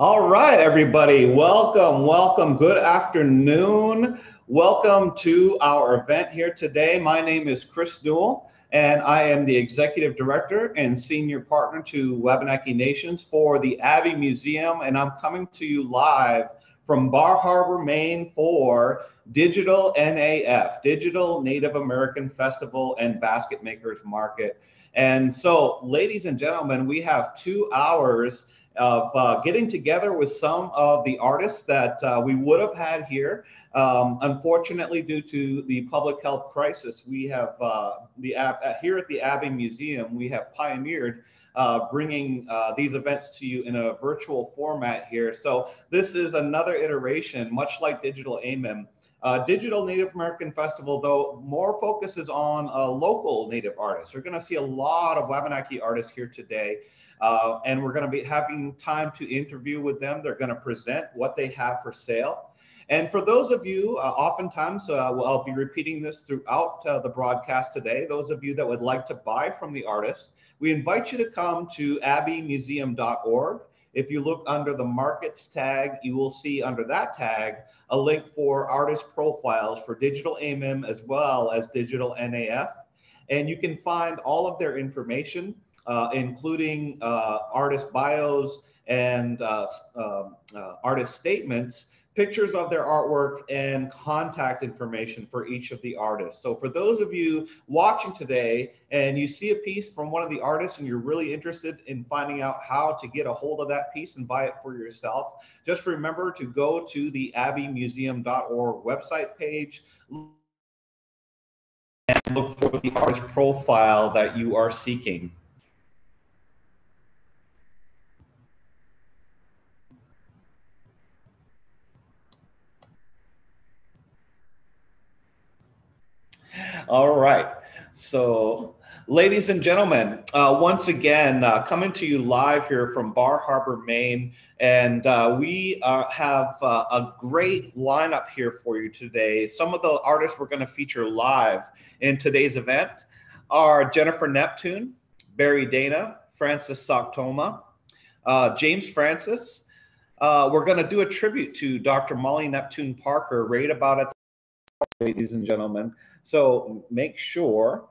All right, everybody, welcome, welcome. Good afternoon. Welcome to our event here today. My name is Chris Newell, and I am the Executive Director and Senior Partner to Wabanaki Nations for the Abbe Museum, and I'm coming to you live from Bar Harbor, Maine for Digital NAF, Digital Native American Festival and Basket Makers Market. And so, ladies and gentlemen, we have two hours of uh, getting together with some of the artists that uh, we would have had here. Um, unfortunately, due to the public health crisis, we have uh, the uh, here at the Abbe Museum, we have pioneered uh, bringing uh, these events to you in a virtual format here. So this is another iteration, much like Digital AMIM. Uh, Digital Native American Festival, though, more focuses on uh, local Native artists. You're going to see a lot of Wabanaki artists here today. Uh, and we're going to be having time to interview with them. They're going to present what they have for sale. And for those of you, uh, oftentimes, uh, well, I'll be repeating this throughout uh, the broadcast today. Those of you that would like to buy from the artist, we invite you to come to abbemuseum.org. If you look under the markets tag, you will see under that tag a link for artist profiles for digital AMIM as well as digital NAF. And you can find all of their information including uh, artist bios and uh, um, uh, artist statements, pictures of their artwork, and contact information for each of the artists. So for those of you watching today and you see a piece from one of the artists and you're really interested in finding out how to get a hold of that piece and buy it for yourself, just remember to go to the abbemuseum.org website page and look for the artist profile that you are seeking. All right. So, ladies and gentlemen, uh, once again, uh, coming to you live here from Bar Harbor, Maine. And uh, we uh, have uh, a great lineup here for you today. Some of the artists we're going to feature live in today's event are Jennifer Neptune, Barry Dana, Francis Soctomah, uh, James Francis. we're going to do a tribute to Dr. Molly Neptune Parker right about at ladies and gentlemen. So make sure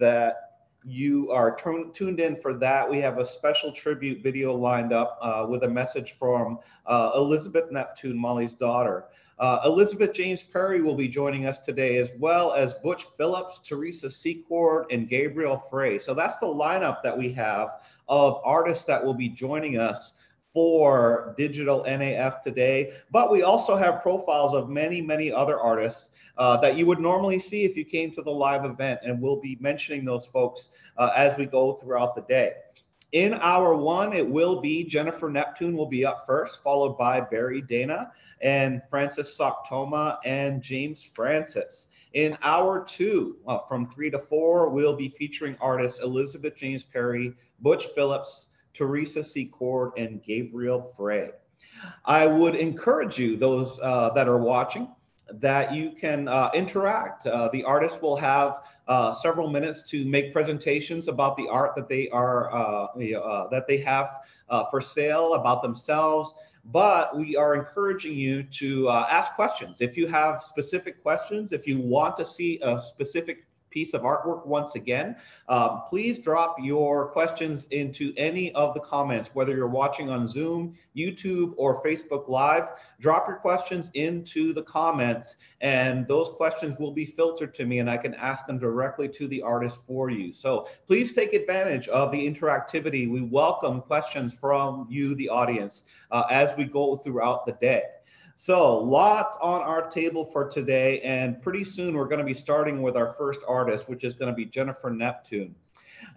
that you are tuned in for that. We have a special tribute video lined up uh, with a message from uh, Elizabeth Neptune, Molly's daughter. Uh, Elizabeth James Perry will be joining us today, as well as Butch Phillips, Theresa Secord, and Gabriel Frey. So that's the lineup that we have of artists that will be joining us for Digital NAF today. But we also have profiles of many, many other artists uh, that you would normally see if you came to the live event. And we'll be mentioning those folks uh, as we go throughout the day. In hour one, it will be Jennifer Neptune will be up first, followed by Barry Dana and Francis Soctomah and James Francis. In hour two, uh, from three to four, we'll be featuring artists Elizabeth James Perry, Butch Phillips, Theresa Secord, and Gabriel Frey. I would encourage you, those uh, that are watching, that you can uh, interact. Uh, the artists will have uh, several minutes to make presentations about the art that they are uh, uh, that they have uh, for sale about themselves. But we are encouraging you to ask questions. If you have specific questions, if you want to see a specific piece of artwork once again. Um, please drop your questions into any of the comments, whether you're watching on Zoom, YouTube, or Facebook Live. Drop your questions into the comments, and those questions will be filtered to me, and I can ask them directly to the artist for you. So please take advantage of the interactivity. We welcome questions from you, the audience, uh, as we go throughout the day. So lots on our table for today. And pretty soon we're going to be starting with our first artist, which is going to be Jennifer Neptune.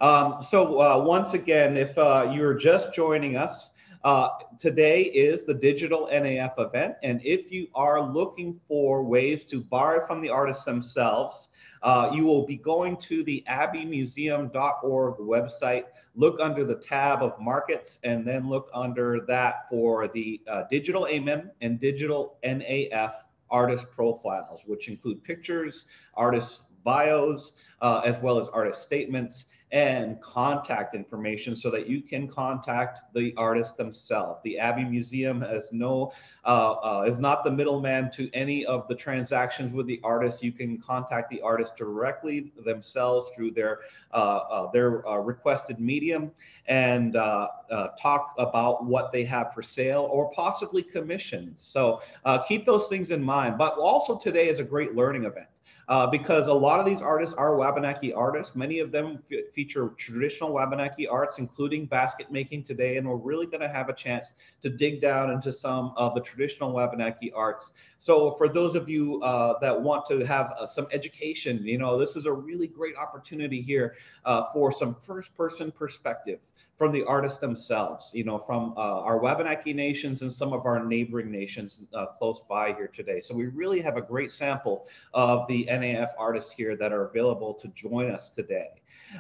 Um, so uh, once again, if uh, you're just joining us, uh, today is the digital NAF event. And if you are looking for ways to borrow from the artists themselves, uh, you will be going to the abbemuseum.org website, look under the tab of markets, and then look under that for the uh, digital AMIM and digital NAF artist profiles, which include pictures, artist bios, uh, as well as artist statements and contact information so that you can contact the artist themselves. The Abbe Museum has no, uh, uh, is not the middleman to any of the transactions with the artist. You can contact the artist directly themselves through their, uh, uh their uh, requested medium and uh, talk about what they have for sale or possibly commissions. So keep those things in mind. But also today is a great learning event uh, because a lot of these artists are Wabanaki artists. Many of them feature traditional Wabanaki arts, including basket making today. And we're really going to have a chance to dig down into some of the traditional Wabanaki arts. So for those of you uh, that want to have uh, some education, you know, this is a really great opportunity here uh, for some first person perspective from the artists themselves, you know, from uh, our Wabanaki nations and some of our neighboring nations uh, close by here today. So we really have a great sample of the NAF artists here that are available to join us today.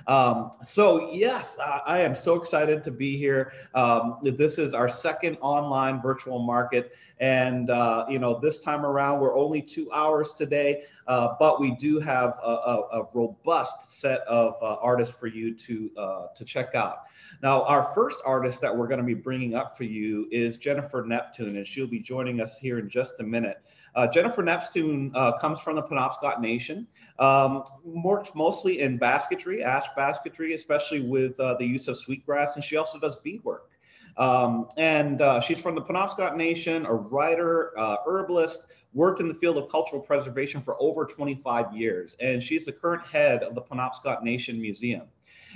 Um, so yes, I, I, am so excited to be here. Um, this is our second online virtual market. And, uh, you know, this time around, we're only two hours today, uh, but we do have a, a, a robust set of uh, artists for you to, uh, to check out. Now, our first artist that we're going to be bringing up for you is Jennifer Neptune, and she'll be joining us here in just a minute. Uh, Jennifer Neptune uh, comes from the Penobscot Nation, um, mostly in basketry, ash basketry, especially with uh, the use of sweetgrass, and she also does beadwork. Um, and uh, she's from the Penobscot Nation, a writer, uh, herbalist, worked in the field of cultural preservation for over 25 years, and she's the current head of the Penobscot Nation Museum.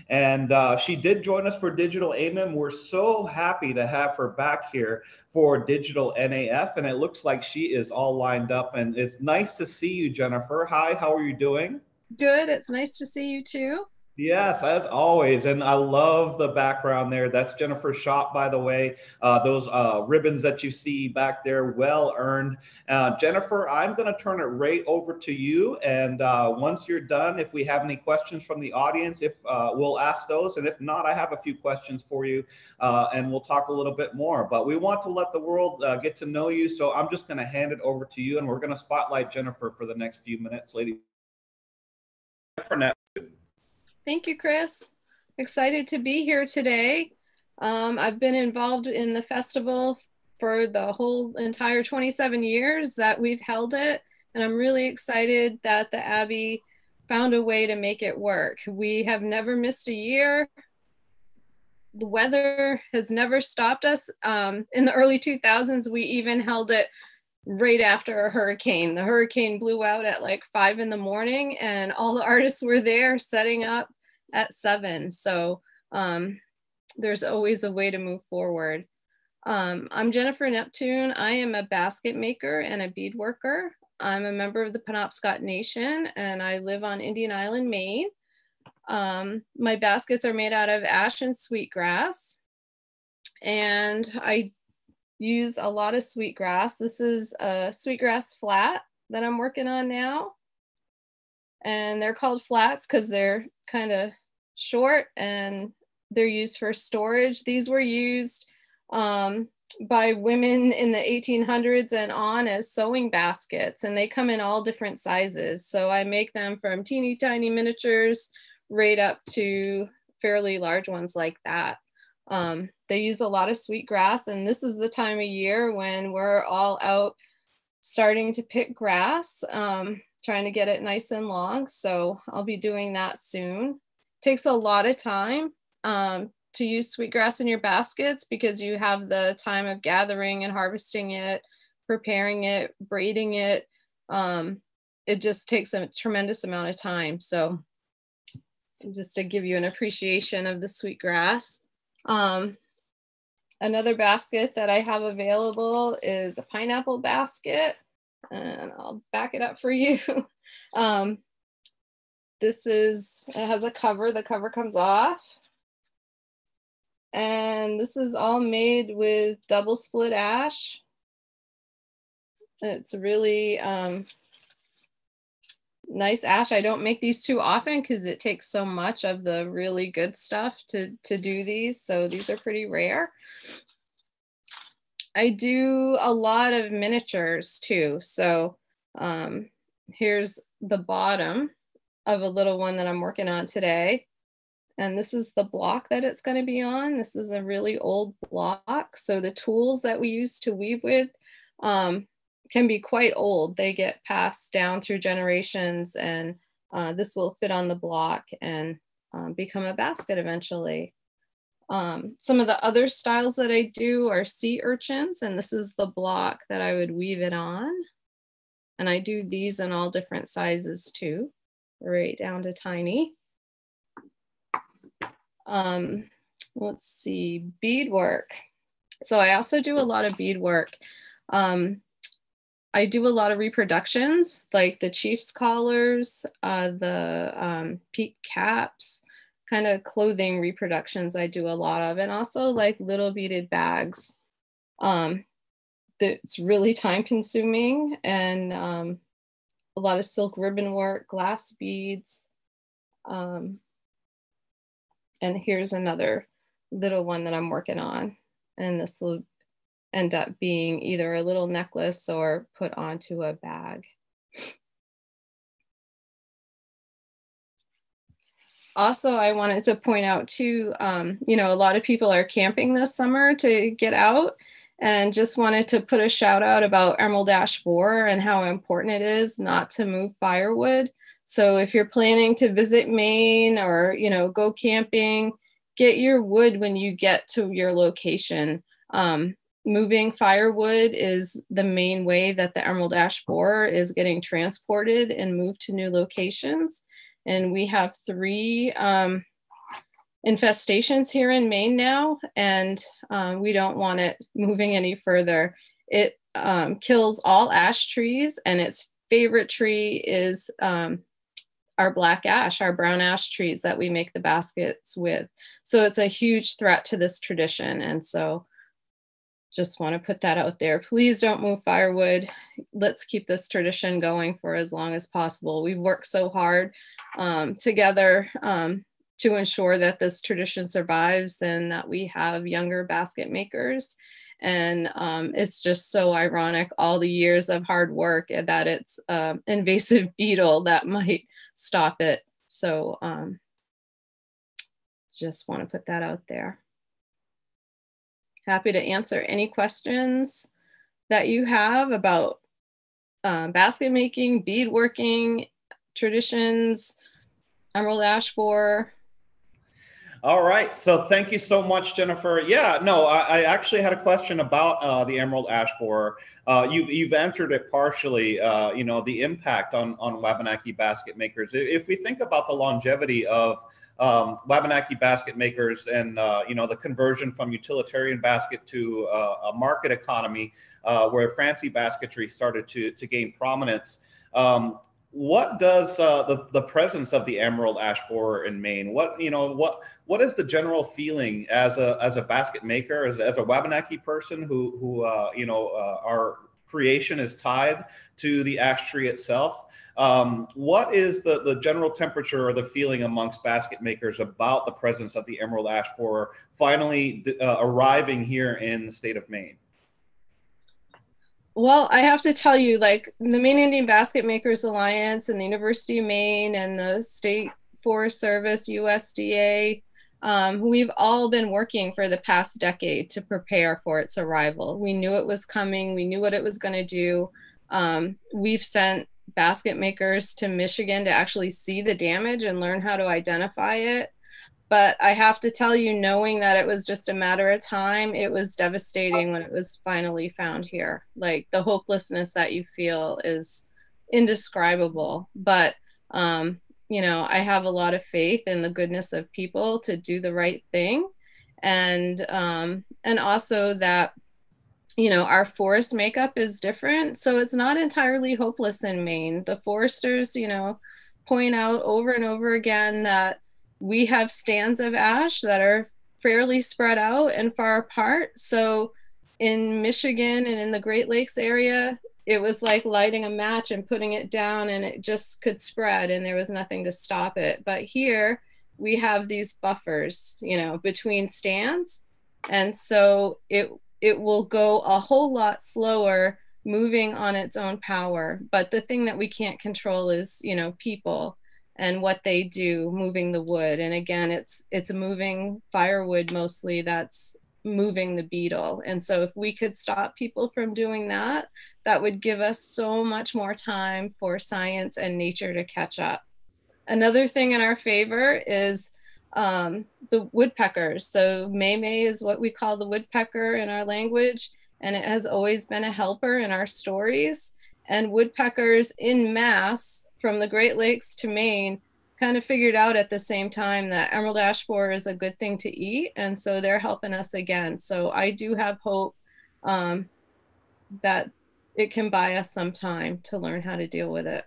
And uh, she did join us for Digital AMIM. We're so happy to have her back here for Digital NAF. And it looks like she is all lined up. And it's nice to see you, Jennifer. Hi, how are you doing? Good. It's nice to see you too. Yes, as always. And I love the background there. That's Jennifer's shop, by the way. Uh, those uh, ribbons that you see back there, well earned. Uh, Jennifer, I'm going to turn it right over to you. And uh, once you're done, if we have any questions from the audience, if uh, we'll ask those. And if not, I have a few questions for you uh, and we'll talk a little bit more. But we want to let the world get to know you. So I'm just going to hand it over to you and we're going to spotlight Jennifer for the next few minutes. For now. Thank you, Chris. Excited to be here today. Um, I've been involved in the festival for the whole entire 27 years that we've held it. And I'm really excited that the Abbe found a way to make it work. We have never missed a year. The weather has never stopped us. Um, in the early 2000s, we even held it right after a hurricane. The hurricane blew out at like five in the morning, and all the artists were there setting up at seven. So um, there's always a way to move forward. Um, I'm Jennifer Neptune. I am a basket maker and a bead worker. I'm a member of the Penobscot Nation and I live on Indian Island, Maine. Um, my baskets are made out of ash and sweetgrass. And I use a lot of sweetgrass. This is a sweetgrass flat that I'm working on now. And they're called flats because they're kind of short and they're used for storage. These were used um, by women in the 1800s and on as sewing baskets, and they come in all different sizes. So I make them from teeny tiny miniatures right up to fairly large ones like that. Um, they use a lot of sweet grass, and this is the time of year when we're all out starting to pick grass, um, trying to get it nice and long. So I'll be doing that soon takes a lot of time um, to use sweetgrass in your baskets because you have the time of gathering and harvesting it, preparing it, braiding it. Um, it just takes a tremendous amount of time. So just to give you an appreciation of the sweetgrass. Um, another basket that I have available is a pineapple basket and I'll back it up for you. um, this is, it has a cover, the cover comes off. And this is all made with double split ash. It's really um, nice ash. I don't make these too often because it takes so much of the really good stuff to, to do these. So these are pretty rare. I do a lot of miniatures too. So um, here's the bottom of a little one that I'm working on today. And this is the block that it's going to be on. This is a really old block. So the tools that we use to weave with um, can be quite old. They get passed down through generations, and uh, this will fit on the block and um, become a basket eventually. Um, some of the other styles that I do are sea urchins, and this is the block that I would weave it on. And I do these in all different sizes too, right down to tiny. Um, let's see, beadwork. So I also do a lot of beadwork. Um, I do a lot of reproductions, like the Chiefs collars, uh, the um, peak caps, kind of clothing reproductions I do a lot of, and also like little beaded bags. Um, that's really time consuming and um, a lot of silk ribbon work, glass beads. Um, and here's another little one that I'm working on. And this will end up being either a little necklace or put onto a bag. also i wanted to point out too um, you know a lot of people are camping this summer to get out and just wanted to put a shout out about emerald ash borer and how important it is not to move firewood so if you're planning to visit maine or you know go camping get your wood when you get to your location um, moving firewood is the main way that the emerald ash borer is getting transported and moved to new locations and we have three um, infestations here in Maine now, and um, we don't want it moving any further. It um, kills all ash trees, and its favorite tree is um, our black ash, our brown ash trees that we make the baskets with. So it's a huge threat to this tradition. And so just want to put that out there. Please don't move firewood. Let's keep this tradition going for as long as possible. We've worked so hard um, together um, to ensure that this tradition survives and that we have younger basket makers. And um, it's just so ironic all the years of hard work that it's an invasive beetle that might stop it. So um, just want to put that out there. Happy to answer any questions that you have about uh, basket making, bead working, traditions, emerald ash borer. All right. So thank you so much, Jennifer. Yeah, no, I, I actually had a question about uh, the emerald ash borer. Uh, you, you've answered it partially. Uh, you know, the impact on on Wabanaki basket makers. If we think about the longevity of um, Wabanaki basket makers and uh, you know the conversion from utilitarian basket to uh, a market economy, uh, where fancy basketry started to to gain prominence. Um, what does uh, the the presence of the emerald ash borer in Maine? What you know what what is the general feeling as a as a basket maker as, as a Wabanaki person who who uh, you know uh, our creation is tied to the ash tree itself. Um, what is the the general temperature or the feeling amongst basket makers about the presence of the emerald ash borer finally uh, arriving here in the state of Maine? Well, I have to tell you, like the Maine Indian Basket Makers Alliance and the University of Maine and the State Forest Service, USDA, um, we've all been working for the past decade to prepare for its arrival. We knew it was coming, we knew what it was going to do. Um, we've sent basket makers to Michigan to actually see the damage and learn how to identify it. But I have to tell you, knowing that it was just a matter of time, it was devastating when it was finally found here. Like the hopelessness that you feel is indescribable. But, um, you know, I have a lot of faith in the goodness of people to do the right thing. And, um, and also that, you know, our forest makeup is different. So it's not entirely hopeless in Maine. The foresters, you know, point out over and over again that we have stands of ash that are fairly spread out and far apart. So in Michigan and in the Great Lakes area, it was like lighting a match and putting it down and it just could spread and there was nothing to stop it. But here we have these buffers, you know, between stands. And so it it will go a whole lot slower moving on its own power. But the thing that we can't control is, you know, people and what they do moving the wood and again it's it's a moving firewood mostly that's moving the beetle. And so if we could stop people from doing that that would give us so much more time for science and nature to catch up. Another thing in our favor is um, the woodpeckers. So may may is what we call the woodpecker in our language and it has always been a helper in our stories. And woodpeckers in mass from the Great Lakes to Maine kind of figured out at the same time that emerald ash borer is a good thing to eat. And so they're helping us again. So I do have hope um, that it can buy us some time to learn how to deal with it.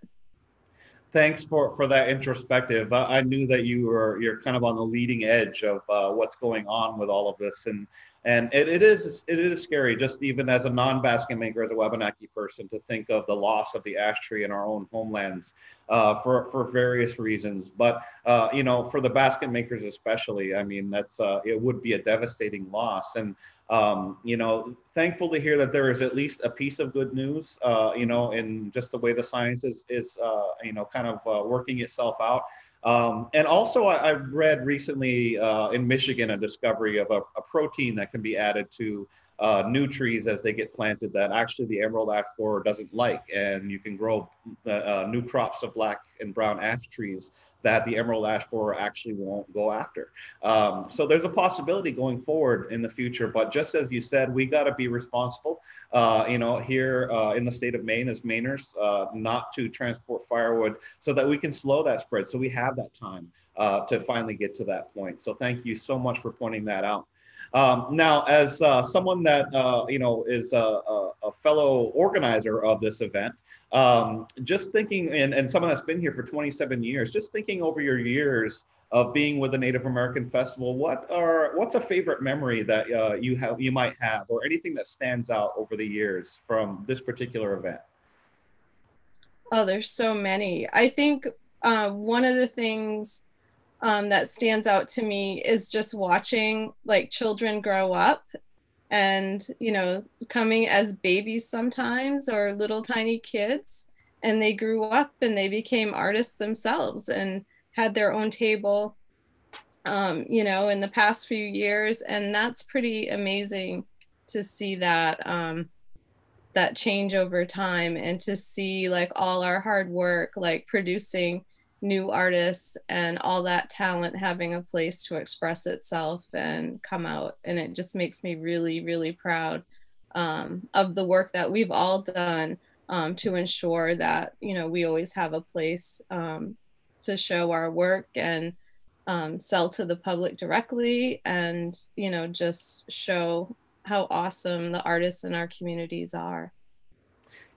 Thanks for, for that introspective. I, I knew that you were you're kind of on the leading edge of uh, what's going on with all of this, and and it, it is it is scary, just even as a non-basket maker, as a Wabanaki person, to think of the loss of the ash tree in our own homelands uh, for for various reasons. But uh, you know, for the basket makers especially, I mean, that's uh, it would be a devastating loss. And um, you know, thankful to hear that there is at least a piece of good news. Uh, you know, in just the way the science is is uh, you know kind of uh, working itself out. Um, and also, I, I read recently uh, in Michigan a discovery of a, a, protein that can be added to uh, new trees as they get planted that actually the emerald ash borer doesn't like. And you can grow uh, new crops of black and brown ash trees that the emerald ash borer actually won't go after. Um, so there's a possibility going forward in the future. But just as you said, we got to be responsible, uh, you know, here uh, in the state of Maine as Mainers, uh, not to transport firewood so that we can slow that spread. So we have that time uh, to finally get to that point. So thank you so much for pointing that out. Um, now, as uh, someone that uh, you know is a, a, a, fellow organizer of this event, um, just thinking, and, and someone that's been here for 27 years, just thinking over your years of being with the Native American Festival, what are what's a favorite memory that uh, you have you might have, or anything that stands out over the years from this particular event? Oh, there's so many. I think uh, one of the things um, that stands out to me is just watching like children grow up and you know coming as babies sometimes or little tiny kids and they grew up and they became artists themselves and had their own table um, you know in the past few years. And that's pretty amazing to see that um, that change over time and to see like all our hard work like producing new artists and all that talent having a place to express itself and come out. And it just makes me really, really proud um, of the work that we've all done um, to ensure that, you know, we always have a place um, to show our work and um, sell to the public directly and, you know, just show how awesome the artists in our communities are.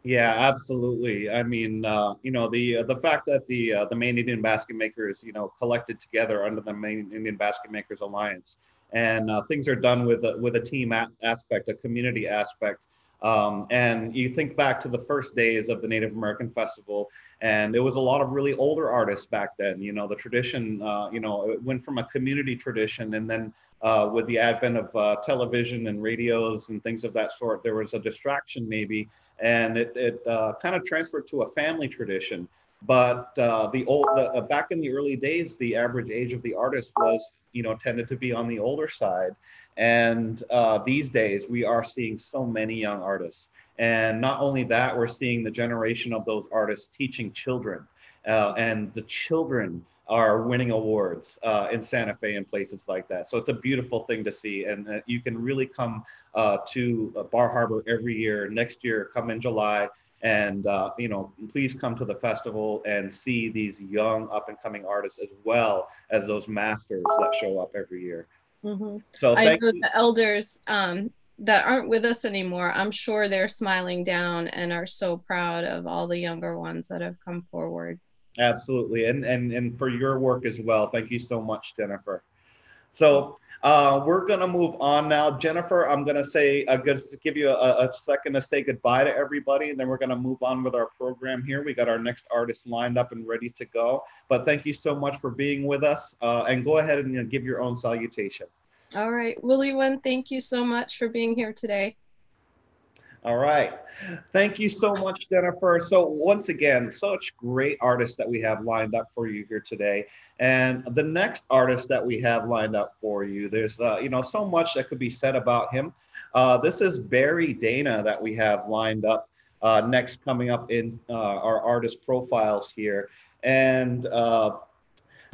Yeah, absolutely. I mean, uh, you know, the uh, the fact that the uh, the Maine Indian Basket Makers, you know, collected together under the Maine Indian Basket Makers Alliance, and uh, things are done with a, with a team a- aspect, a community aspect. Um, and you think back to the first days of the Native American Festival, and it was a lot of really older artists back then. You know, the tradition, uh, you know, it went from a community tradition, and then uh, with the advent of uh, television and radios and things of that sort, there was a distraction maybe and it, it uh, kind of transferred to a family tradition. But uh, the old the, uh, back in the early days, the average age of the artist was you know tended to be on the older side, and uh, these days we are seeing so many young artists. And not only that, we're seeing the generation of those artists teaching children, uh, and the children are winning awards uh, in Santa Fe and places like that. So it's a beautiful thing to see, and uh, you can really come uh, to uh, Bar Harbor every year. Next year, come in July, and uh, you know, please come to the festival and see these young up and coming artists as well as those masters that show up every year. Mm-hmm. So I know you. the elders um, that aren't with us anymore. I'm sure they're smiling down and are so proud of all the younger ones that have come forward. Absolutely, and and and for your work as well. Thank you so much, Jennifer. So uh, we're gonna move on now, Jennifer. I'm gonna say a good give you a, a, second to say goodbye to everybody, and then we're gonna move on with our program here. We got our next artist lined up and ready to go. But thank you so much for being with us, uh, and go ahead and know, give your own salutation. All right, Willie One, thank you so much for being here today. All right. Thank you so much, Jennifer. So once again, such great artists that we have lined up for you here today. And the next artist that we have lined up for you, there's uh, you know so much that could be said about him. Uh, this is Barry Dana that we have lined up uh, next coming up in uh, our artist profiles here. And uh,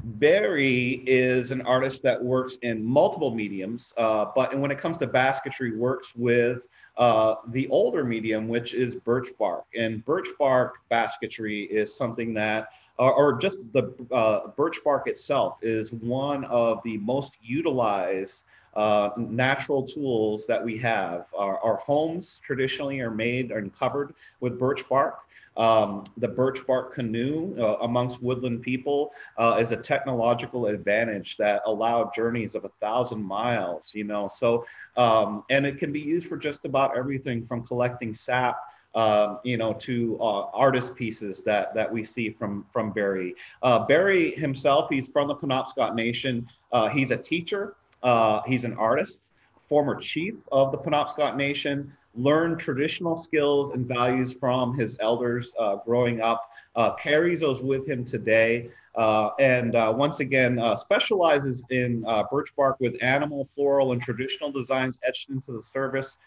Barry is an artist that works in multiple mediums, uh, but when it comes to basketry, works with uh, the older medium, which is birch bark. And birch bark basketry is something that, or, or just the uh, birch bark itself, is one of the most utilized uh, natural tools that we have. Our, our, homes traditionally are made and covered with birch bark. Um, the birch bark canoe uh, amongst woodland people uh, is a technological advantage that allowed journeys of a thousand miles, you know. So, um, and it can be used for just about everything from collecting sap um, you know, to uh, artist pieces that that we see from from Barry. Uh, Barry himself, he's from the Penobscot Nation. Uh, he's a teacher. Uh, he's an artist, former chief of the Penobscot Nation, learned traditional skills and values from his elders uh, growing up, uh, carries those with him today, uh, and uh, once again uh, specializes in birch bark with animal, floral, and traditional designs etched into the service.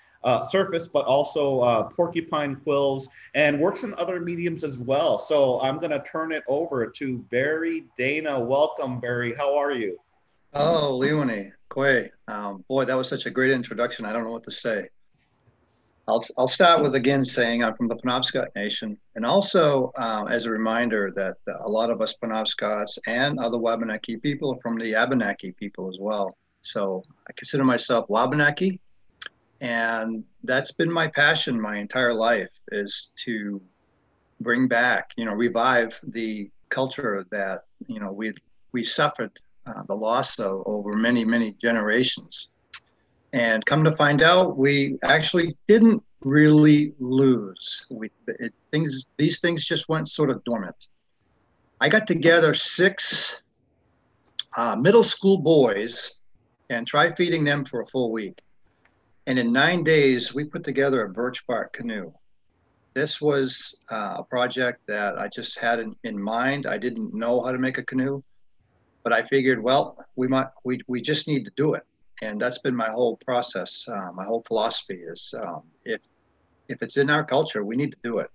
surface, but also porcupine quills, and works in other mediums as well. So I'm going to turn it over to Barry Dana. Welcome, Barry. How are you? Oh, Leonie, Quay. Um, boy, that was such a great introduction. I don't know what to say. I'll, I'll start with again saying I'm from the Penobscot Nation, and also uh, as a reminder that a lot of us Penobscots and other Wabanaki people are from the Abenaki people as well. So I consider myself Wabanaki, and that's been my passion my entire life is to bring back, you know, revive the culture that you know we we suffered uh, the loss of over many, many generations. And come to find out, we actually didn't really lose. We, it, things, these things just went sort of dormant. I got together six uh, middle school boys and tried feeding them for a full week. And in nine days, we put together a birch bark canoe. This was uh, a project that I just had in, in mind. I didn't know how to make a canoe but I figured, well, we might, we, we just need to do it. And that's been my whole process. Uh, my whole philosophy is um, if, if it's in our culture, we need to do it.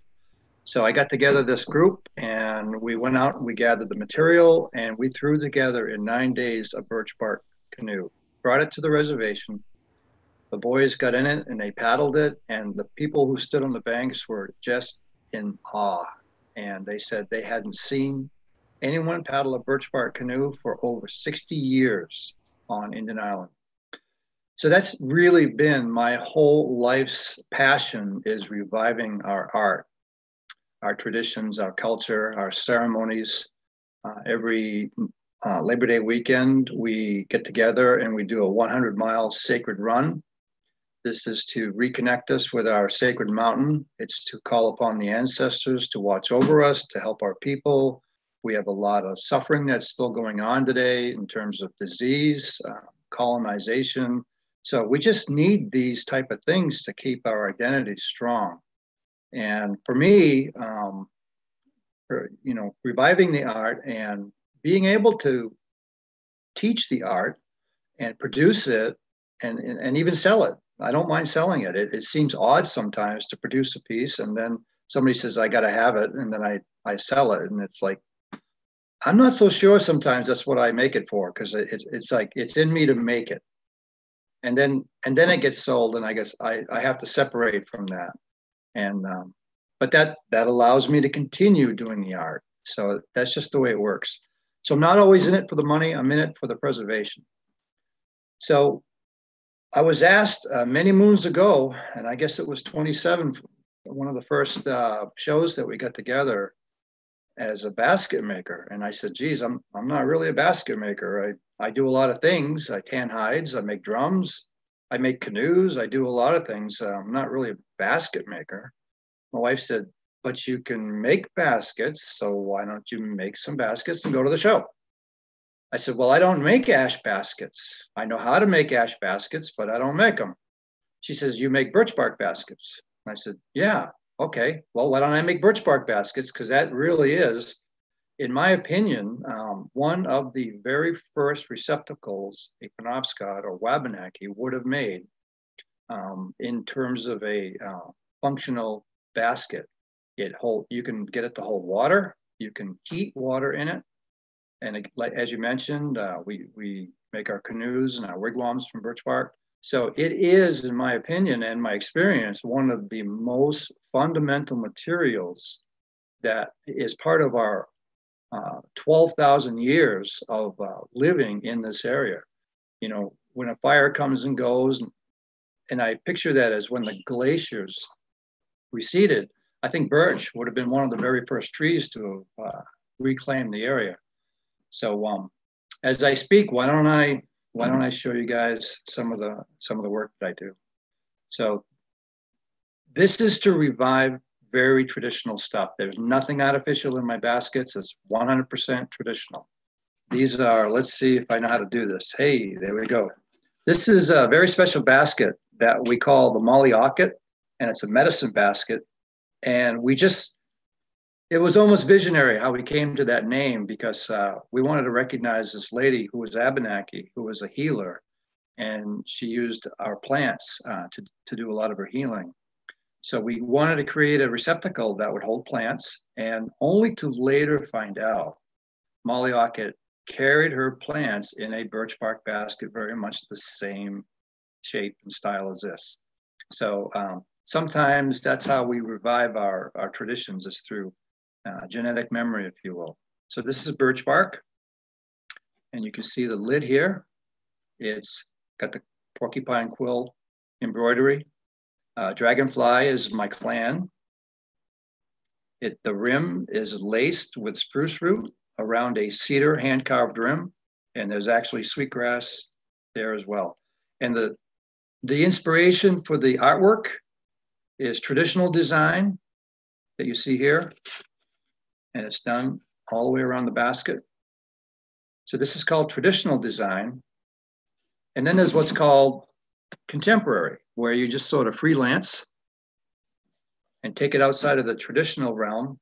So I got together this group and we went out and we gathered the material and we threw together in nine days a birch bark canoe, brought it to the reservation. The boys got in it and they paddled it, and the people who stood on the banks were just in awe. And they said they hadn't seen anyone paddle a birch bark canoe for over 60 years on Indian Island. So that's really been my whole life's passion is reviving our art, our traditions, our culture, our ceremonies. Uh, every uh, Labor Day weekend, we get together and we do a 100 mile sacred run. This is to reconnect us with our sacred mountain. It's to call upon the ancestors to watch over us, to help our people, we have a lot of suffering that's still going on today in terms of disease, uh, colonization. So we just need these type of things to keep our identity strong. And for me, um, for, you know, reviving the art and being able to teach the art and produce it and, and, and even sell it. I don't mind selling it. it. It seems odd sometimes to produce a piece and then somebody says, I got to have it. And then I, I sell it. And it's like, I'm not so sure sometimes that's what I make it for because it's it's like it's in me to make it, and then and then it gets sold, and I guess I I have to separate from that, and um, but that that allows me to continue doing the art. So that's just the way it works. So I'm not always in it for the money. I'm in it for the preservation. So I was asked uh, many moons ago, and I guess it was 27, one of the first uh, shows that we got together as a basket maker. And I said, geez, I'm, I'm not really a basket maker. I, I do a lot of things. I tan hides, I make drums, I make canoes, I do a lot of things. Uh, I'm not really a basket maker. My wife said, but you can make baskets. So why don't you make some baskets and go to the show? I said, well, I don't make ash baskets. I know how to make ash baskets, but I don't make them. She says, you make birch bark baskets. I said, yeah, okay. Well, why don't I make birch bark baskets? Because that really is, in my opinion, um, one of the very first receptacles a Penobscot or Wabanaki would have made um, in terms of a uh, functional basket. It hold you can get it to hold water. You can heat water in it, and it, like as you mentioned, uh, we we make our canoes and our wigwams from birch bark. So it is, in my opinion and my experience, one of the most fundamental materials that is part of our uh, 12,000 years of uh, living in this area. You know, when a fire comes and goes, and I picture that as when the glaciers receded, I think birch would have been one of the very first trees to uh, reclaim the area. So um, as I speak, why don't I why don't I show you guys some of the some of the work that I do? So this is to revive very traditional stuff. There's nothing artificial in my baskets. It's 100% traditional. These are, let's see if I know how to do this. Hey, there we go. This is a very special basket that we call the Molly Ockett, and it's a medicine basket. And we just, it was almost visionary how we came to that name because uh, we wanted to recognize this lady who was Abenaki, who was a healer, and she used our plants uh, to, to do a lot of her healing. So we wanted to create a receptacle that would hold plants, and only to later find out Molly Ockett carried her plants in a birch bark basket, very much the same shape and style as this. So um, sometimes that's how we revive our, our traditions is through uh, genetic memory, if you will. So this is birch bark. And you can see the lid here. It's got the porcupine quill embroidery. Uh, dragonfly is my clan. It, the rim is laced with spruce root around a cedar hand carved rim. And there's actually sweetgrass there as well. And the, the inspiration for the artwork is traditional design that you see here. And it's done all the way around the basket. So this is called traditional design. And then there's what's called contemporary, where you just sort of freelance and take it outside of the traditional realm,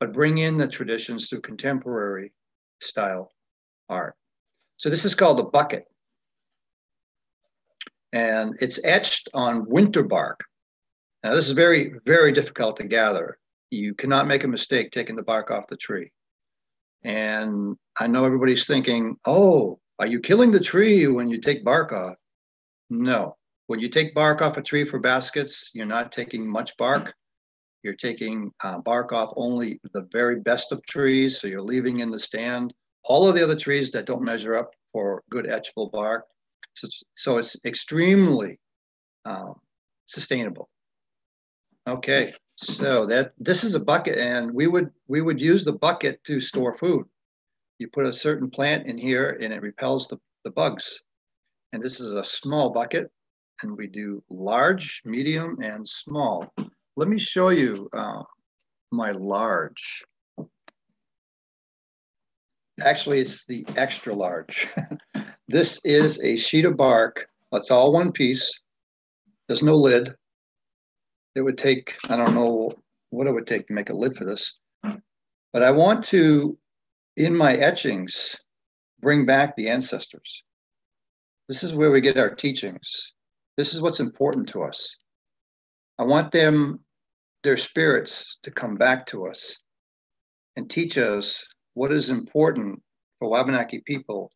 but bring in the traditions through contemporary style art. So this is called a bucket and it's etched on winter bark. Now, this is very, very difficult to gather. You cannot make a mistake taking the bark off the tree. And I know everybody's thinking, oh, are you killing the tree when you take bark off? No. When you take bark off a tree for baskets, you're not taking much bark. You're taking uh, bark off only the very best of trees. So you're leaving in the stand all of the other trees that don't measure up for good etchable bark. So, so it's extremely um, sustainable. Okay, so that this is a bucket, and we would we would use the bucket to store food. You put a certain plant in here, and it repels the, the bugs. And this is a small bucket, and we do large, medium, and small. Let me show you uh, my large. Actually, it's the extra large. This is a sheet of bark. It's all one piece. There's no lid. It would take, I don't know what it would take to make a lid for this. But I want to, in my etchings, bring back the ancestors. This is where we get our teachings. This is what's important to us. I want them, their spirits, to come back to us and teach us what is important for Wabanaki people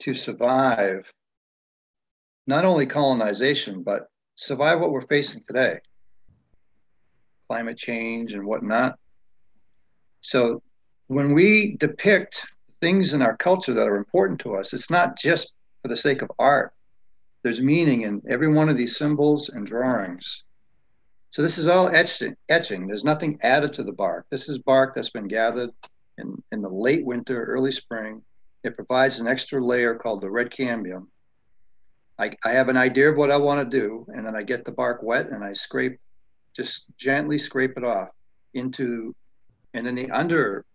to survive not only colonization, but survive what we're facing today climate change and whatnot. So when we depict things in our culture that are important to us, it's not just for the sake of art. There's meaning in every one of these symbols and drawings. So this is all etching. etching. There's nothing added to the bark. This is bark that's been gathered in, in the late winter, early spring, it provides an extra layer called the red cambium. I, I have an idea of what I want to do, and then I get the bark wet and I scrape, just gently scrape it off into, and then the under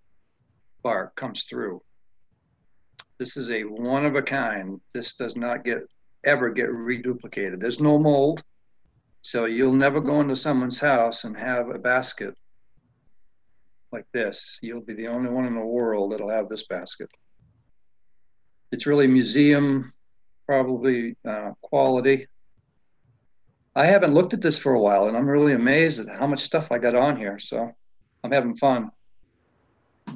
bark comes through. This is a one of a kind. This does not get ever get reduplicated. There's no mold. So you'll never go into someone's house and have a basket like this. You'll be the only one in the world that'll have this basket. It's really museum, probably uh, quality. I haven't looked at this for a while, and I'm really amazed at how much stuff I got on here. So I'm having fun.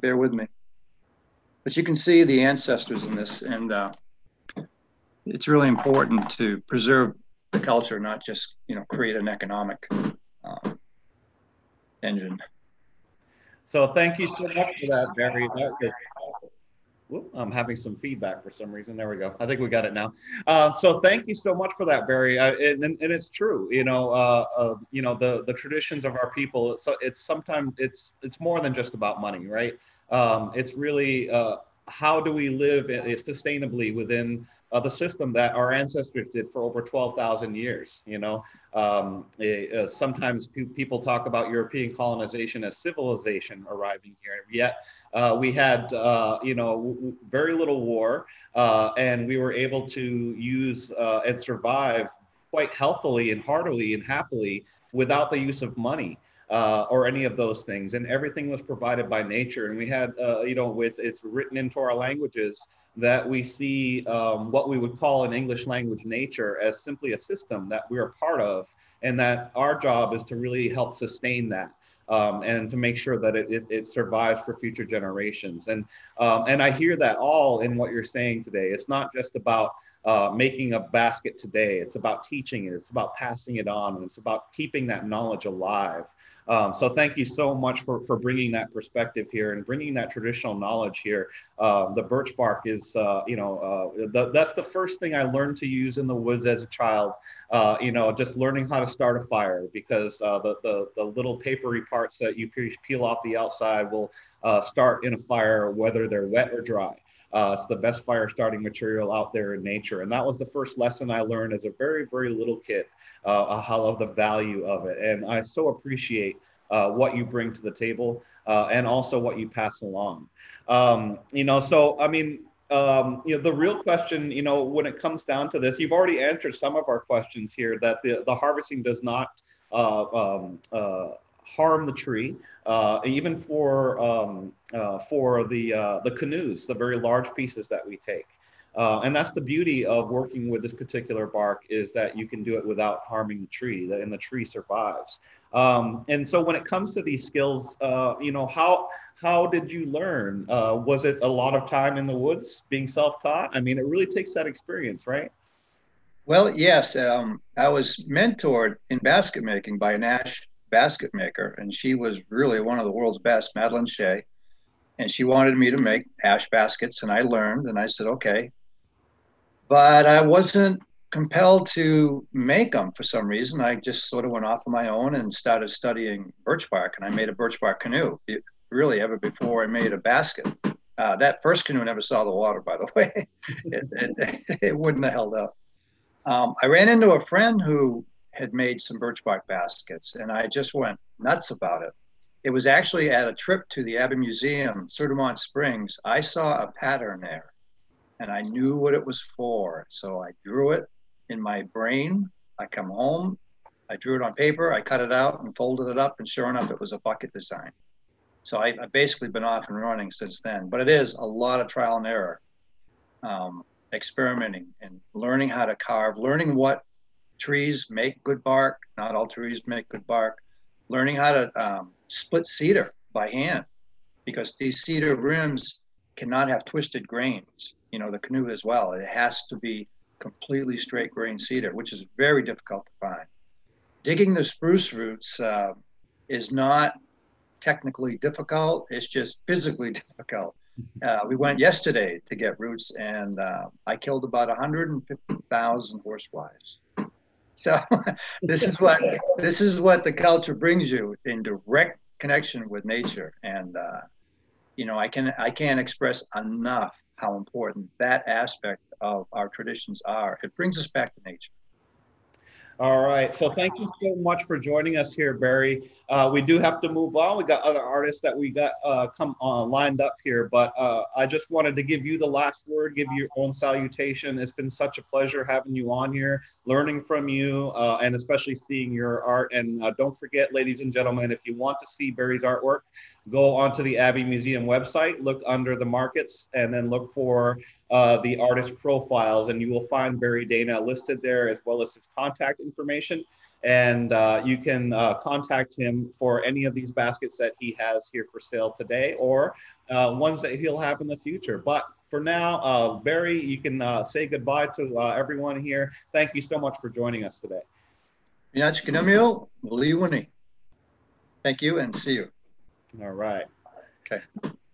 Bear with me. But you can see the ancestors in this, and uh, it's really important to preserve the culture, not just you know create an economic uh, engine. So thank you so much for that, Barry. That Whoop, I'm having some feedback for some reason. There we go. I think we got it now. Uh, so thank you so much for that, Barry. Uh, and, and, and, it's true. You know, uh, uh, you know the the traditions of our people. So it's sometimes it's it's more than just about money, right? Um, it's really uh, how do we live sustainably within uh, the system that our ancestors did for over 12,000 years. You know, um, uh, sometimes pe- people talk about European colonization as civilization arriving here. Yet uh, we had, uh, you know, w- very little war, uh, and we were able to use uh, and survive quite healthily and heartily and happily without the use of money. Uh, or any of those things. And everything was provided by nature. And we had, uh, you know, with it's written into our languages that we see um, what we would call in English language nature as simply a system that we are part of, and that our job is to really help sustain that. Um, and to make sure that it, it, it, survives for future generations. And, um, and I hear that all in what you're saying today. It's not just about uh, making a basket today, it's about teaching it, it's about passing it on, and it's about keeping that knowledge alive. Um, so thank you so much for, for bringing that perspective here and bringing that traditional knowledge here. Uh, the birch bark is, uh, you know, uh, the, that's the first thing I learned to use in the woods as a child. Uh, you know, just learning how to start a fire because uh, the, the, the little papery parts that you peel off the outside will uh, start in a fire whether they're wet or dry. Uh, it's the best fire starting material out there in nature. And that was the first lesson I learned as a very, very little kid, uh, the value of it. And I so appreciate uh, what you bring to the table uh, and also what you pass along. Um, you know, so I mean, um, you know, the real question, you know, when it comes down to this, you've already answered some of our questions here that the, the harvesting does not uh, um, uh, harm the tree, uh, even for um, uh, for the uh, the canoes, the very large pieces that we take. Uh, and that's the beauty of working with this particular bark is that you can do it without harming the tree, and the tree survives. Um, and so when it comes to these skills, uh, you know, how how did you learn? Uh, was it a lot of time in the woods being self-taught? I mean, it really takes that experience, right? Well, yes. Um, I was mentored in basket making by Nash basket maker, and she was really one of the world's best, Madeline Shay. And she wanted me to make ash baskets, and I learned, and I said, okay. But I wasn't compelled to make them for some reason. I just sort of went off on my own and started studying birch bark, and I made a birch bark canoe. It, really, ever before I made a basket. Uh, that first canoe never saw the water, by the way. it, it, it, wouldn't have held up. Um, I ran into a friend who had made some birch bark baskets, and I just went nuts about it. It was actually at a trip to the Abbe Museum, Sieur de Monts Springs. I saw a pattern there, and I knew what it was for. So I drew it in my brain. I come home, I drew it on paper, I cut it out and folded it up, and sure enough, it was a bucket design. So I, have basically been off and running since then. But it is a lot of trial and error, um, experimenting and learning how to carve, learning what trees make good bark. Not all trees make good bark. Learning how to um, split cedar by hand because these cedar rims cannot have twisted grains. You know, the canoe as well. It has to be completely straight grain cedar, which is very difficult to find. Digging the spruce roots uh, is not technically difficult, it's just physically difficult. Uh, we went yesterday to get roots, and uh, I killed about 150,000 horseflies. So this is what this is what the culture brings you in direct connection with nature, and uh, you know I can I can't express enough how important that aspect of our traditions are. It brings us back to nature. All right. So thank you so much for joining us here, Barry. Uh, we do have to move on. We got other artists that we got uh, come uh, lined up here, but uh, I just wanted to give you the last word, give you your own salutation. It's been such a pleasure having you on here, learning from you, uh, and especially seeing your art. And uh, don't forget, ladies and gentlemen, if you want to see Barry's artwork, go onto the Abbe Museum website, look under the markets, and then look for the artist profiles, and you will find Barry Dana listed there as well as his contact information. And uh, you can uh, contact him for any of these baskets that he has here for sale today or uh, ones that he'll have in the future. But for now, uh, Barry, you can uh, say goodbye to everyone here. Thank you so much for joining us today. Thank you and see you. All right. Okay.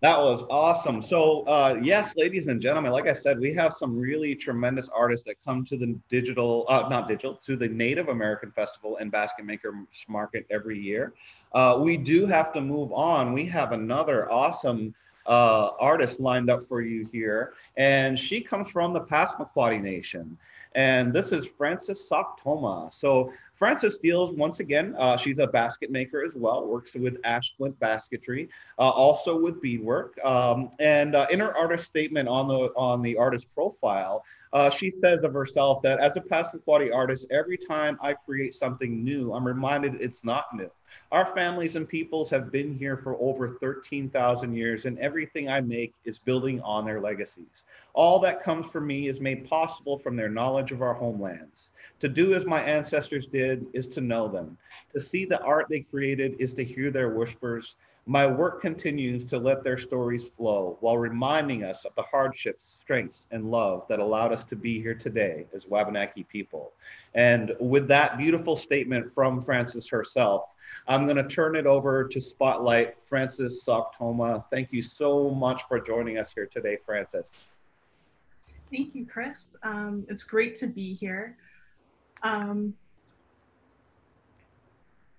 That was awesome. So, uh, yes, ladies and gentlemen, like I said, we have some really tremendous artists that come to the digital, uh, not digital, to the Native American Festival and Basket Maker Market every year. Uh, we do have to move on. We have another awesome uh, artist lined up for you here, and she comes from the Passamaquoddy Nation. And this is Frances Soctomah. So Frances deals once again. Uh, she's a basket maker as well. Works with Ash Splint Basketry, uh, also with beadwork. Um, and uh, in her artist statement on the on the artist profile, uh, she says of herself that as a Passamaquoddy artist, every time I create something new, I'm reminded it's not new. Our families and peoples have been here for over 13,000 years, and everything I make is building on their legacies. All that comes from me is made possible from their knowledge of our homelands. To do as my ancestors did is to know them. To see the art they created is to hear their whispers. My work continues to let their stories flow while reminding us of the hardships, strengths, and love that allowed us to be here today as Wabanaki people. And with that beautiful statement from Frances herself, I'm going to turn it over to Spotlight Frances Soctomah. Thank you so much for joining us here today, Frances. Thank you, Chris. Um, it's great to be here. Um,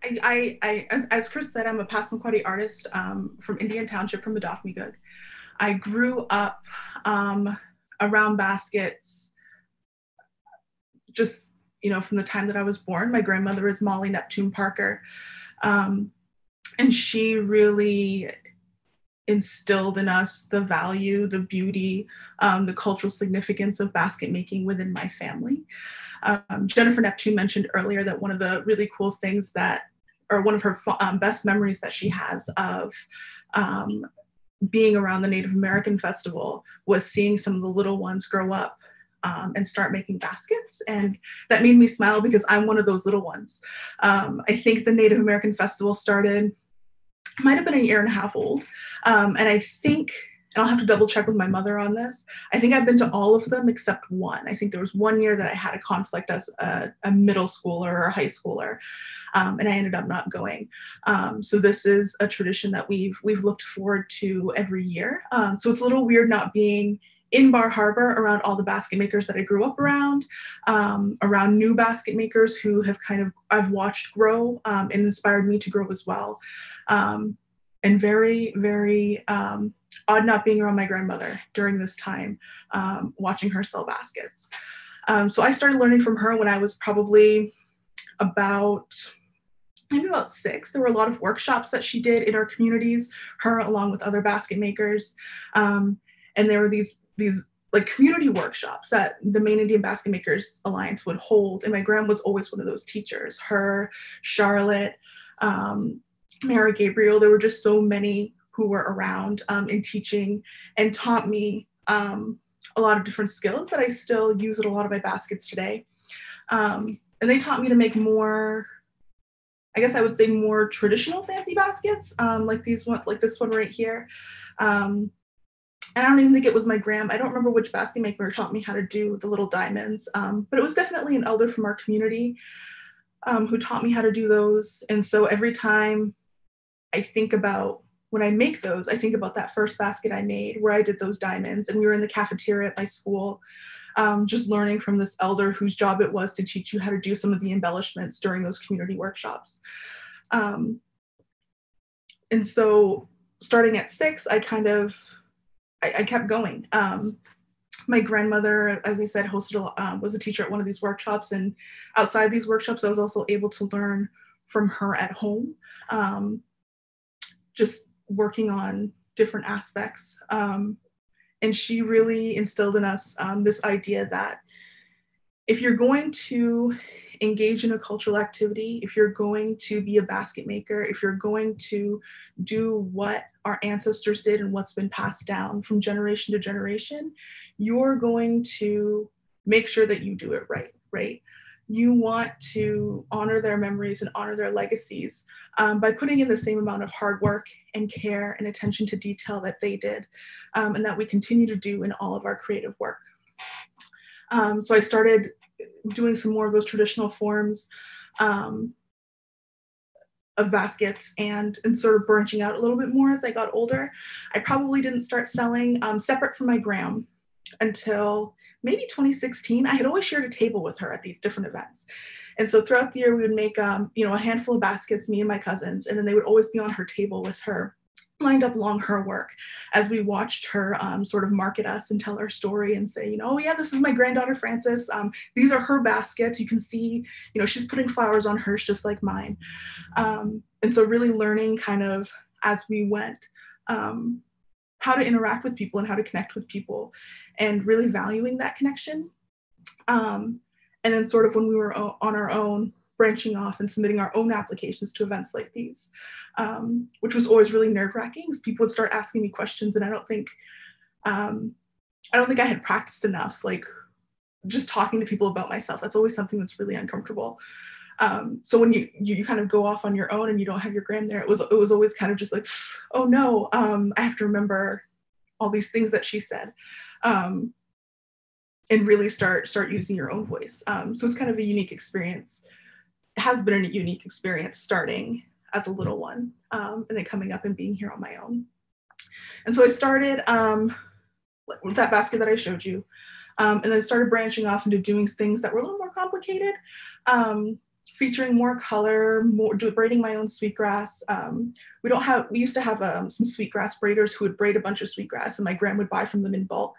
I, I, as, as, Chris said, I'm a Passamaquoddy artist um, from Indian Township from Motahkomikuk. I grew up um, around baskets just, you know, from the time that I was born. My grandmother is Molly Neptune Parker. Um, and she really instilled in us the value, the beauty, um, the cultural significance of basket making within my family. Um, Jennifer Neptune mentioned earlier that one of the really cool things that, or one of her um, best memories that she has of um, being around the Native American Festival was seeing some of the little ones grow up um, and start making baskets. And that made me smile because I'm one of those little ones. Um, I think the Native American Festival started, might have been a year and a half old. Um, and I think and I'll have to double check with my mother on this. I think I've been to all of them except one. I think there was one year that I had a conflict as a, a middle schooler or a high schooler, um, and I ended up not going. Um, so this is a tradition that we've we've looked forward to every year. Um, so it's a little weird not being in Bar Harbor around all the basket makers that I grew up around, um, around new basket makers who have kind of I've watched grow um, and inspired me to grow as well. Um, and very, very um, odd not being around my grandmother during this time, um, watching her sell baskets. Um, so I started learning from her when I was probably about maybe about six. There were a lot of workshops that she did in our communities, her along with other basket makers. Um, and there were these these like community workshops that the Maine Indian Basket Makers Alliance would hold. And my grandma was always one of those teachers. Her, Charlotte, um, Mary Gabriel, there were just so many who were around um, in teaching and taught me um, a lot of different skills that I still use in a lot of my baskets today. Um, and they taught me to make more, I guess I would say more traditional fancy baskets, um, like these one, like this one right here. Um, and I don't even think it was my gram. I don't remember which basket maker taught me how to do the little diamonds, um, but it was definitely an elder from our community who taught me how to do those. And so every time I think about when I make those, I think about that first basket I made where I did those diamonds, and we were in the cafeteria at my school, um, just learning from this elder whose job it was to teach you how to do some of the embellishments during those community workshops. Um, and so, starting at six, I kind of I, I kept going. Um, my grandmother, as I said, hosted um, was a teacher at one of these workshops, and outside these workshops, I was also able to learn from her at home, um, just working on different aspects. Um, and she really instilled in us um, this idea that if you're going to engage in a cultural activity, if you're going to be a basket maker, if you're going to do what our ancestors did and what's been passed down from generation to generation, you're going to make sure that you do it right, right? You want to honor their memories and honor their legacies um, by putting in the same amount of hard work and care and attention to detail that they did um, and that we continue to do in all of our creative work. Um, so I started doing some more of those traditional forms um, of baskets and and sort of branching out a little bit more as I got older. I probably didn't start selling um, separate from my gram until maybe 2016. I had always shared a table with her at these different events. And so throughout the year, we would make, um, you know, a handful of baskets, me and my cousins, and then they would always be on her table with her lined up along her work as we watched her um, sort of market us and tell her story and say, you know, oh yeah, this is my granddaughter Frances. Um, these are her baskets. You can see, you know, she's putting flowers on hers just like mine. Um, and so really learning kind of as we went um, how to interact with people and how to connect with people and really valuing that connection. Um, and then sort of when we were on our own, branching off and submitting our own applications to events like these, um, which was always really nerve wracking because people would start asking me questions and I don't think, um, I don't think I had practiced enough, like just talking to people about myself. That's always something that's really uncomfortable. Um, so when you, you, you kind of go off on your own and you don't have your gram there, it was it was always kind of just like, oh no, um, I have to remember all these things that she said. Um, and really start start using your own voice. Um, so it's kind of a unique experience has been a unique experience starting as a little one um, and then coming up and being here on my own. And so I started um, with that basket that I showed you, um, and then started branching off into doing things that were a little more complicated, um, featuring more color, more braiding my own sweetgrass. Um, we don't have, we used to have um, some sweetgrass braiders who would braid a bunch of sweetgrass and my grand would buy from them in bulk.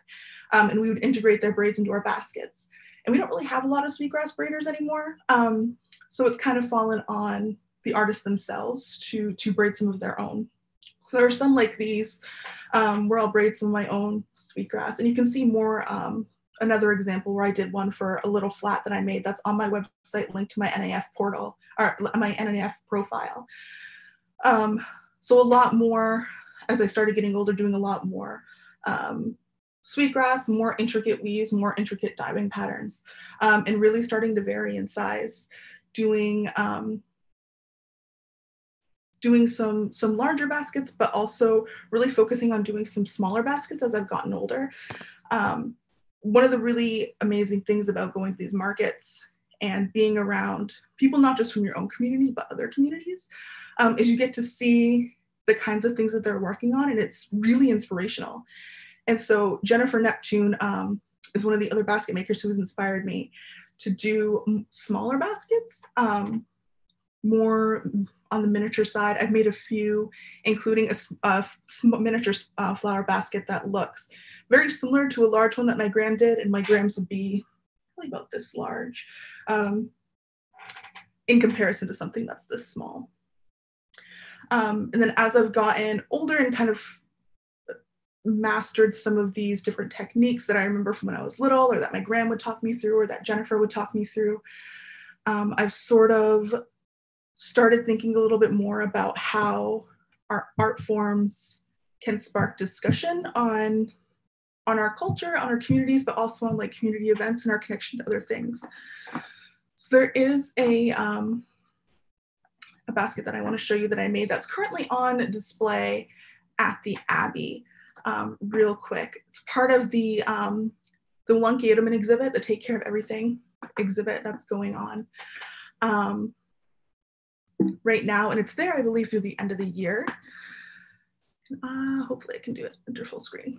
and we would integrate their braids into our baskets. And we don't really have a lot of sweetgrass braiders anymore. Um, so it's kind of fallen on the artists themselves to, to braid some of their own. So there are some like these um, where I'll braid some of my own sweetgrass. And you can see more, um, another example where I did one for a little flat that I made that's on my website linked to my NAF portal or my NAF profile. Um, so a lot more, as I started getting older, doing a lot more um, sweetgrass, more intricate weaves, more intricate diving patterns, um, and really starting to vary in size doing um, doing some some larger baskets, but also really focusing on doing some smaller baskets as I've gotten older. Um, one of the really amazing things about going to these markets and being around people not just from your own community but other communities um, is you get to see the kinds of things that they're working on and it's really inspirational. And so jennifer neptune um, is one of the other basket makers who has inspired me to do smaller baskets, um, more on the miniature side. I've made a few, including a, a miniature uh, flower basket that looks very similar to a large one that my gram did, and my grams would be probably about this large um, in comparison to something that's this small. Um, and then as I've gotten older and kind of mastered some of these different techniques that I remember from when I was little, or that my gram would talk me through, or that Jennifer would talk me through. Um, I've sort of started thinking a little bit more about how our art forms can spark discussion on on our culture, on our communities, but also on like community events and our connection to other things. So there is a um, a basket that I want to show you that I made that's currently on display at the Abbe um, real quick. It's part of the um, the Wollunqui Ittamin exhibit, the Take Care of Everything exhibit that's going on um, right now. And it's there, I believe, through the end of the year. Uh, hopefully I can do it under full screen.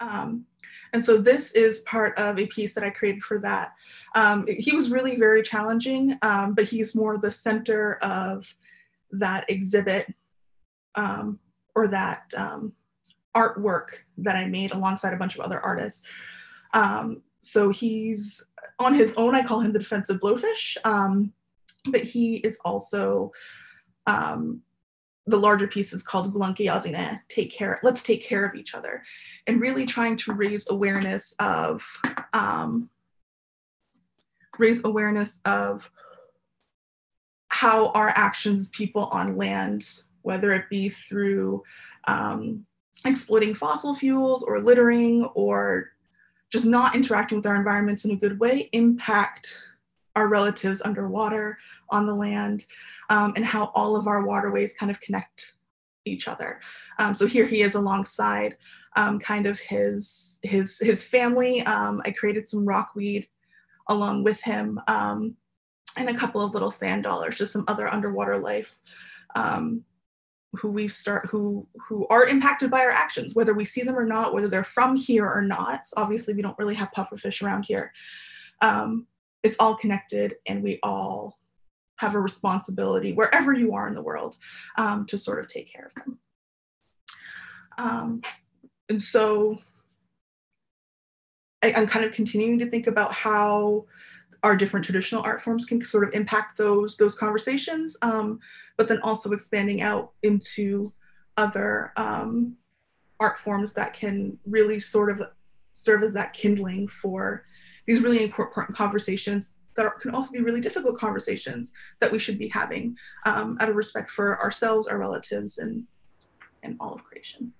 Um, and so this is part of a piece that I created for that. Um, he was really very challenging, um, but he's more the center of that exhibit um, or that um, artwork that I made alongside a bunch of other artists. Um, so he's on his own. I call him the defensive blowfish, but he is also um, the larger piece is called Glunky Take care. Let's take care of each other, and really trying to raise awareness of um, raise awareness of how our actions as people on land, whether it be through um, exploiting fossil fuels or littering or just not interacting with our environments in a good way, impact our relatives underwater, on the land, um, and how all of our waterways kind of connect each other. Um, so here he is alongside um, kind of his his his family. Um, I created some rockweed along with him um, and a couple of little sand dollars, just some other underwater life um, who we start who who are impacted by our actions, whether we see them or not, whether they're from here or not. Obviously, we don't really have pufferfish around here. Um, it's all connected, and we all have a responsibility wherever you are in the world um, to sort of take care of them. Um, and so I, I'm kind of continuing to think about how our different traditional art forms can sort of impact those those conversations, um, but then also expanding out into other um, art forms that can really sort of serve as that kindling for these really important conversations that are, can also be really difficult conversations that we should be having um, out of respect for ourselves, our relatives, and and all of creation.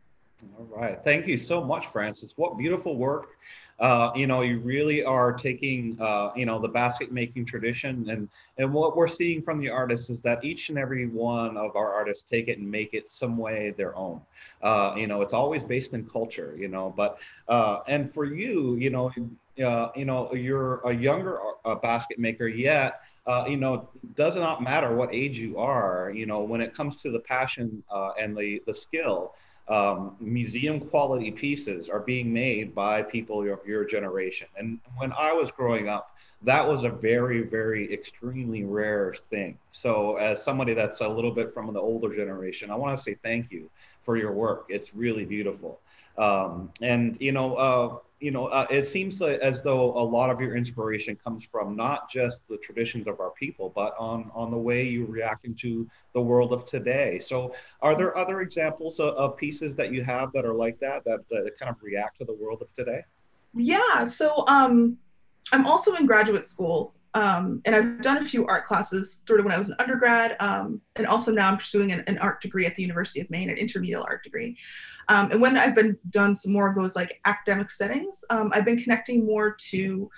All right. Thank you so much, Frances. What beautiful work. Uh, you know, you really are taking, uh, you know, the basket making tradition and, and what we're seeing from the artists is that each and every one of our artists take it and make it some way their own. Uh, you know, it's always based in culture, you know, but, uh, and for you, you know, uh, you know, you're a younger uh, basket maker yet, uh, you know, does not matter what age you are, you know, when it comes to the passion uh, and the, the skill, um, museum quality pieces are being made by people of your generation. And when I was growing up, that was a very, very extremely rare thing. So, as somebody that's a little bit from the older generation, I want to say thank you for your work. It's really beautiful. Um, and, you know, uh, you know, uh, it seems as though a lot of your inspiration comes from not just the traditions of our people, but on on the way you're reacting to the world of today. So, are there other examples of, of pieces that you have that are like that, that, that kind of react to the world of today? Yeah. So, um, I'm also in graduate school um, and I've done a few art classes sort of when I was an undergrad, um, and also now I'm pursuing an, an, art degree at the University of Maine, an intermediate art degree. Um, and when I've been done some more of those like academic settings, um, I've been connecting more to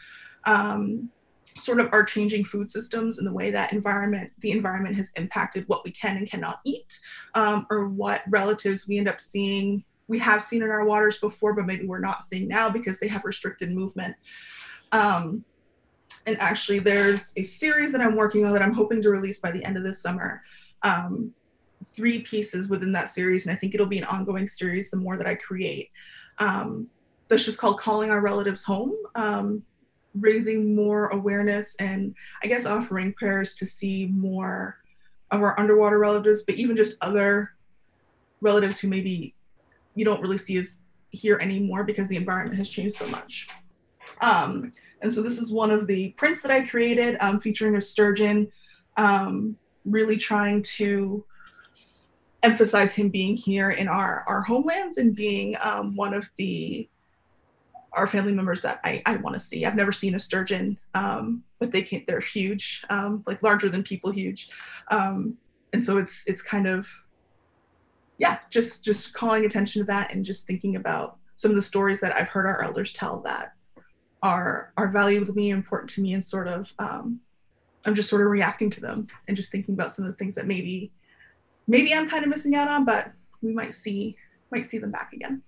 um, sort of our changing food systems and the way that environment, the environment has impacted what we can and cannot eat, um, or what relatives we end up seeing, we have seen in our waters before, but maybe we're not seeing now because they have restricted movement. Um, and actually, there's a series that I'm working on that I'm hoping to release by the end of this summer. Um, three pieces within that series, and I think it'll be an ongoing series the more that I create. Um, that's just called Calling Our Relatives Home, um, raising more awareness and I guess offering prayers to see more of our underwater relatives, but even just other relatives who maybe you don't really see as here anymore because the environment has changed so much. Um, and so this is one of the prints that I created um, featuring a sturgeon, um, really trying to emphasize him being here in our, our homelands and being um, one of the our family members that I, I want to see. I've never seen a sturgeon, um, but they can't they're huge, um, like larger than people huge. Um, and so it's it's kind of yeah, just just calling attention to that and just thinking about some of the stories that I've heard our elders tell that are are me, important to me, and sort of um, I'm just sort of reacting to them and just thinking about some of the things that maybe maybe I'm kind of missing out on, but we might see might see them back again.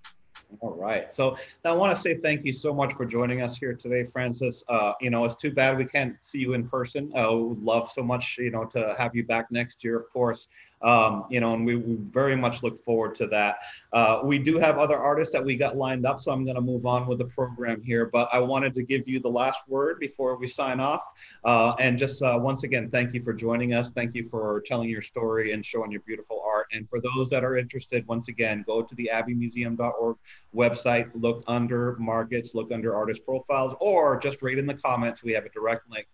All right. So I want to say thank you so much for joining us here today, Frances. Uh, you know, it's too bad we can't see you in person. Uh, would love so much, you know, to have you back next year, of course. Um, you know, and we, we, very much look forward to that. Uh, we do have other artists that we got lined up, so I'm going to move on with the program here. But I wanted to give you the last word before we sign off. Uh, and just uh, once again, thank you for joining us. Thank you for telling your story and showing your beautiful art. And for those that are interested, once again, go to the abbemuseum.org website, look under markets, look under artist profiles, or just rate in the comments. We have a direct link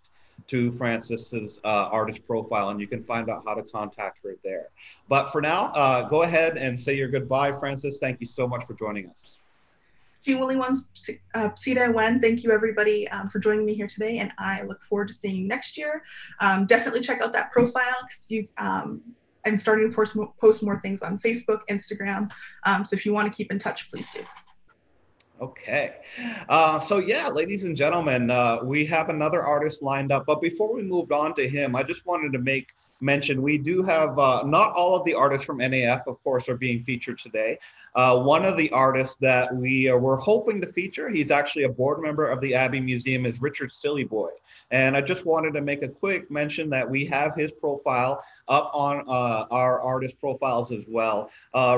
to Frances's uh, artist profile, and you can find out how to contact her there. But for now, uh, go ahead and say your goodbye, Frances. Thank you so much for joining us. One's uh, Sita Wen, thank you everybody um, for joining me here today, and I look forward to seeing you next year. Um, definitely check out that profile because you. Um, I'm starting to post more, post more things on Facebook, Instagram. Um, so if you want to keep in touch, please do. Okay. Uh, so, yeah, ladies and gentlemen, uh, we have another artist lined up. But before we moved on to him, I just wanted to make mention we do have uh, not all of the artists from NAF, of course, are being featured today. Uh, one of the artists that we uh, were hoping to feature, he's actually a board member of the Abbe Museum, is Richard Silliboy. And I just wanted to make a quick mention that we have his profile up on uh, our artist profiles as well.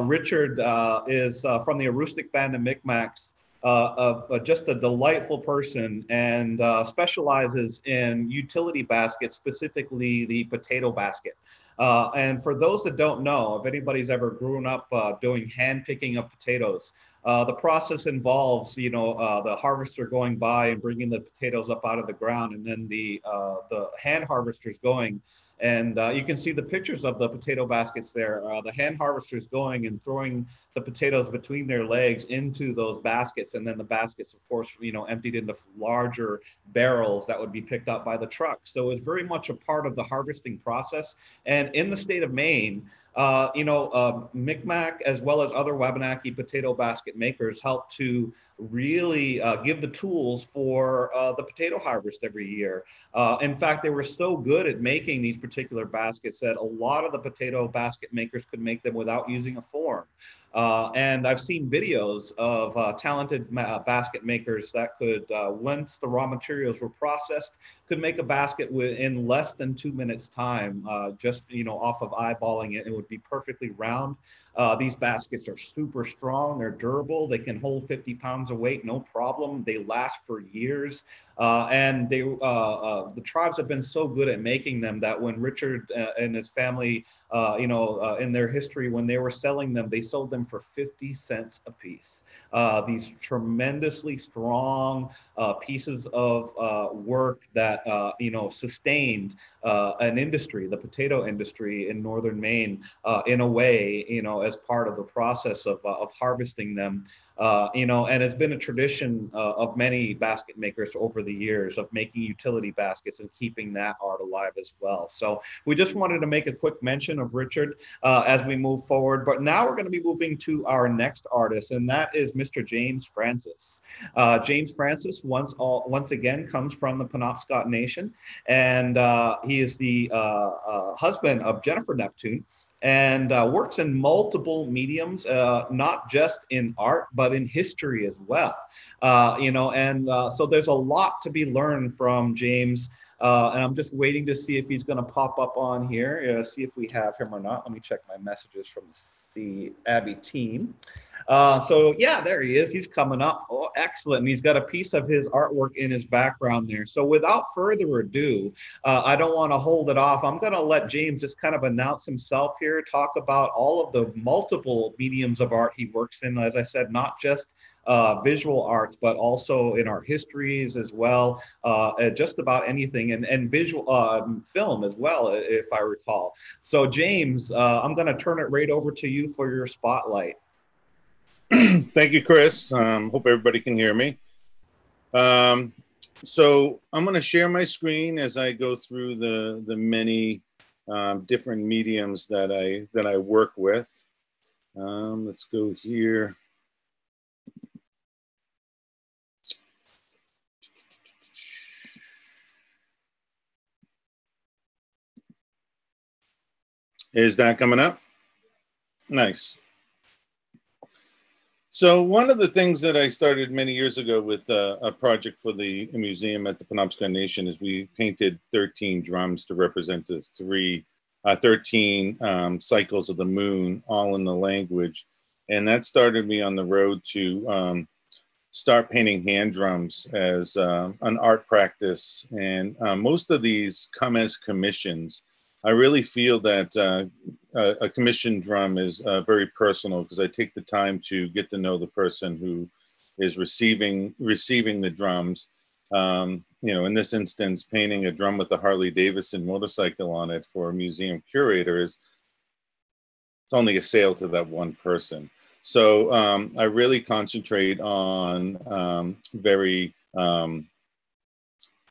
Richard is from the Aroostook Band of Micmacs uh, uh, just a delightful person and uh, specializes in utility baskets, specifically the potato basket. Uh, and for those that don't know, if anybody's ever grown up uh, doing hand picking of potatoes, uh, the process involves, you know, the harvester going by and bringing the potatoes up out of the ground, and then the the hand harvesters going and uh, you can see the pictures of the potato baskets there. Uh, the hand harvesters going and throwing the potatoes between their legs into those baskets. And then the baskets, of course, you know, emptied into larger barrels that would be picked up by the truck. So it's very much a part of the harvesting process. And in the state of Maine, uh, you know, uh, Micmac as well as other Wabanaki potato basket makers help to really uh, give the tools for uh, the potato harvest every year. Uh, in fact, they were so good at making these particular baskets that a lot of the potato basket makers could make them without using a form. Uh, and I've seen videos of uh, talented ma- basket makers that could, uh, once the raw materials were processed, could make a basket in less than two minutes time, uh, just you know off of eyeballing it. It would be perfectly round. Uh, these baskets are super strong. They're durable. They can hold 50 pounds of weight, no problem. They last for years. Uh, and they, uh, uh, the tribes have been so good at making them that when Richard uh, and his family, uh, you know, uh, in their history, when they were selling them, they sold them for 50 cents a piece. these tremendously strong pieces of work that, you know, sustained an industry, the potato industry in northern Maine, in a way, you know, as part of the process of, of harvesting them. Uh, you know, and it's been a tradition uh, of many basket makers over the years of making utility baskets and keeping that art alive as well. So we just wanted to make a quick mention of Richard uh, as we move forward. But now we're going to be moving to our next artist, and that is Mr. James Francis. Uh, James Francis once all, once again comes from the Penobscot Nation, and uh, he is the husband of Jennifer Neptune and uh, works in multiple mediums, uh, not just in art, but in history as well. Uh, you know, and uh, so there's a lot to be learned from James. Uh, and I'm just waiting to see if he's going to pop up on here, see if we have him or not. Let me check my messages from the Abbe team. Uh, so yeah, there he is. He's coming up. Oh, excellent. And he's got a piece of his artwork in his background there. So without further ado, uh, I don't want to hold it off. I'm going to let James just kind of announce himself here, talk about all of the multiple mediums of art he works in. As I said, not just uh, visual arts, but also in art histories as well, uh, just about anything, and, and visual um, film as well, if I recall. So, James, uh, I'm going to turn it right over to you for your spotlight. Thank you, Chris. Um, hope everybody can hear me. Um, so I'm going to share my screen as I go through the the many um, different mediums that I that I work with. Um, let's go here. Is that coming up? Nice. So one of the things that I started many years ago with uh, a project for the museum at the Penobscot Nation is we painted 13 drums to represent the three uh, 13 um, cycles of the moon, all in the language. And that started me on the road to um, start painting hand drums as uh, an art practice. And uh, most of these come as commissions. I really feel that uh, a, commission drum is uh, very personal because I take the time to get to know the person who is receiving receiving the drums. Um, you know, in this instance, painting a drum with a Harley Davidson motorcycle on it for a museum curator is it's only a sale to that one person. So um, I really concentrate on um, very um,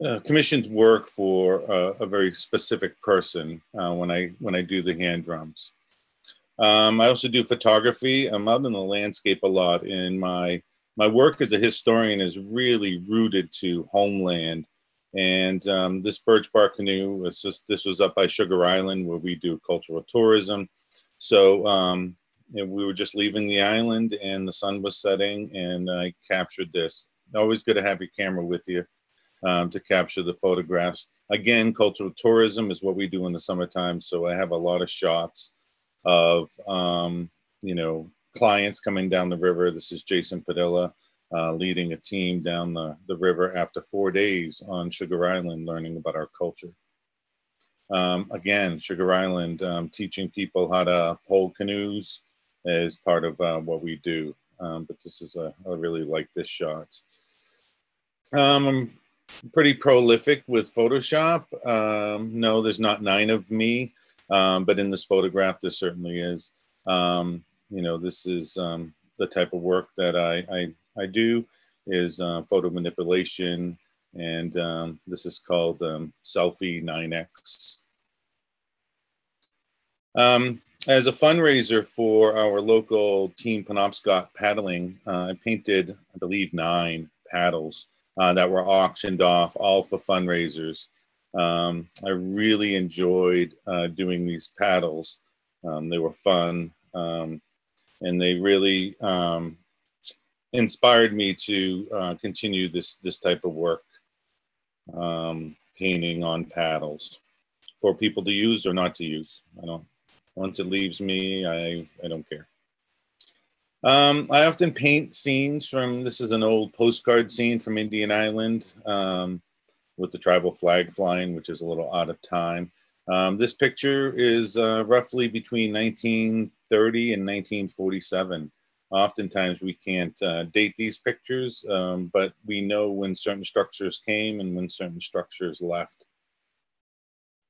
uh, commissioned work for a, a very specific person uh, when I when I do the hand drums. Um, I also do photography. I'm out in the landscape a lot. In my my work as a historian is really rooted to homeland. And um, this birch bark canoe was just this was up by Sugar Island where we do cultural tourism. So um, we were just leaving the island and the sun was setting, and I captured this. Always good to have your camera with you um, to capture the photographs. Again, cultural tourism is what we do in the summertime. So I have a lot of shots of, um, you know, clients coming down the river. This is Jason Padilla uh, leading a team down the, the river after four days on Sugar Island, learning about our culture. Um, again, Sugar Island, um, teaching people how to pole canoes is part of uh, what we do. Um, but this is a, I really like this shot. Um, pretty prolific with Photoshop. Um, no, there's not nine of me, um, but in this photograph, there certainly is. Um, you know, this is um, the type of work that I, I, I do is uh, photo manipulation. And um, this is called um, Selfie 9X. as a fundraiser for our local Team Penobscot paddling, uh, I painted, I believe, nine paddles uh, that were auctioned off, all for fundraisers. Um, I really enjoyed uh, doing these paddles. Um, they were fun, um, and they really um, inspired me to uh, continue this this type of work, um, painting on paddles for people to use or not to use. I don't. Once it leaves me, I I don't care. Um, I often paint scenes from this is an old postcard scene from Indian Island um, with the tribal flag flying, which is a little out of time. Um, this picture is uh, roughly between 1930 and 1947. Oftentimes we can't uh, date these pictures, um, but we know when certain structures came and when certain structures left.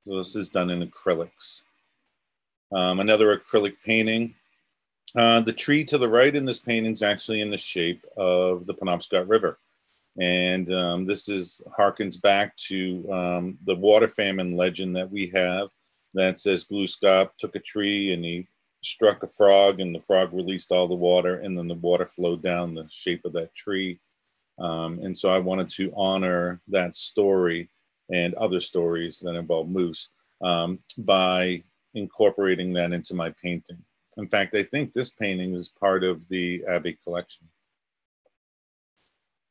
So this is done in acrylics. Um, another acrylic painting uh, the tree to the right in this painting is actually in the shape of the Penobscot River. And um, this is harkens back to um, the water famine legend that we have that says Glooskap took a tree and he struck a frog and the frog released all the water and then the water flowed down the shape of that tree. Um, and so I wanted to honor that story and other stories that involve moose um, by incorporating that into my painting. In fact, I think this painting is part of the Abbe collection.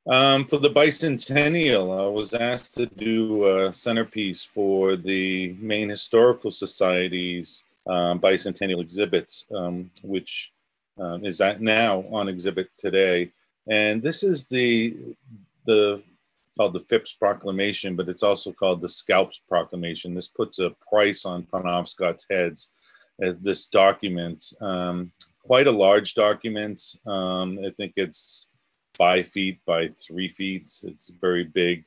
Um, for the bicentennial, I was asked to do a centerpiece for the Maine Historical Society's um, bicentennial exhibits, um, which um, is now on exhibit today. And this is the the called the Phips Proclamation, but it's also called the Scalps Proclamation. This puts a price on Penobscot's heads as this document. Um, quite a large document. Um, I think it's five feet by three feet. It's very big.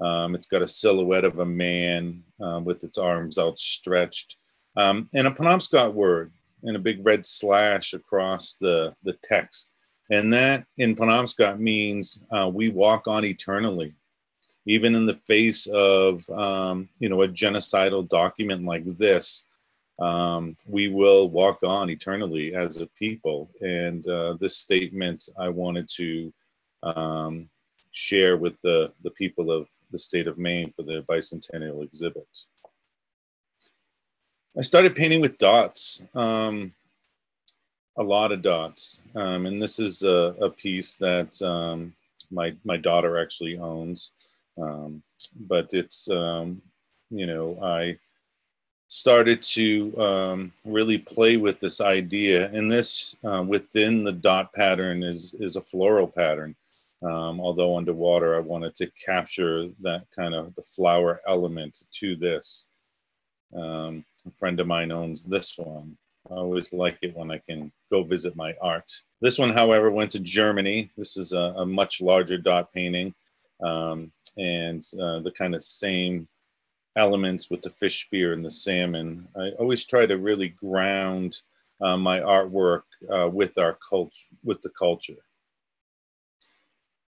Um, it's got a silhouette of a man uh, with its arms outstretched, um, and a Penobscot word and a big red slash across the, the text. And that in Penobscot means uh, we walk on eternally. Even in the face of, um, you know, a genocidal document like this, um, we will walk on eternally as a people. And uh, this statement I wanted to um, share with the, the people of the state of Maine for the bicentennial exhibit. I started painting with dots, um, a lot of dots. Um, and this is a, a piece that um, my, my daughter actually owns. Um, but it's, you know, I, started to um, really play with this idea. And this uh, within the dot pattern is, is a floral pattern. Um, although underwater, I wanted to capture that kind of the flower element to this. Um, a friend of mine owns this one. I always like it when I can go visit my art. This one, however, went to Germany. This is a, a much larger dot painting um, and uh, the kind of same elements with the fish spear and the salmon. I always try to really ground uh, my artwork uh, with our culture, with the culture.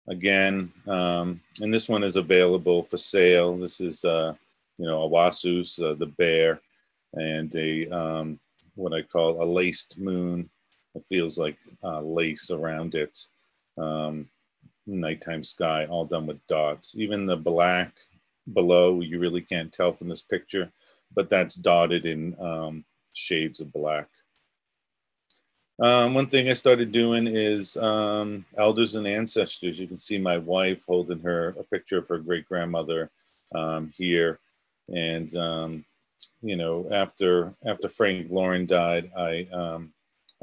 Again, um, and this one is available for sale. This is, uh, you know, a Wasus, uh, the bear, and a um, what I call a laced moon. It feels like uh, lace around it. Um, nighttime sky, all done with dots. Even the black below, you really can't tell from this picture, but that's dotted in um, shades of black. Um, one thing I started doing is um, elders and ancestors. You can see my wife holding her a picture of her great grandmother um, here, and um, you know after after Frank Lauren died, I um,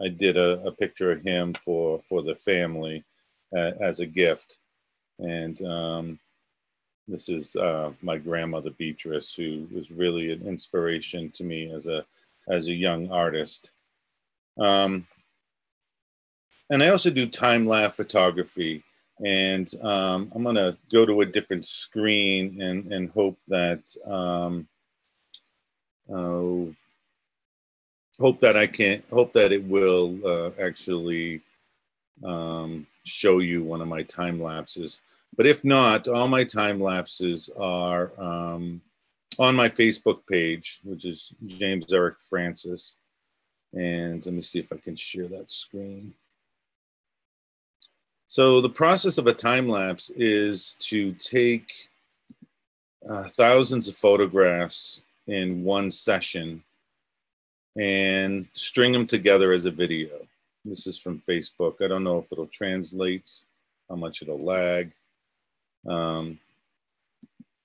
I did a, a, picture of him for for the family uh, as a gift, and um, this is uh, my grandmother Beatrice, who was really an inspiration to me as a as a young artist. Um, and I also do time lapse photography. And um, I'm gonna go to a different screen and, and hope that um, uh, hope that I can hope that it will uh, actually um, show you one of my time lapses. But if not, all my time lapses are um, on my Facebook page, which is James Eric Francis. And let me see if I can share that screen. So the process of a time lapse is to take uh, thousands of photographs in one session and string them together as a video. This is from Facebook. I don't know if it'll translate, how much it'll lag. Um,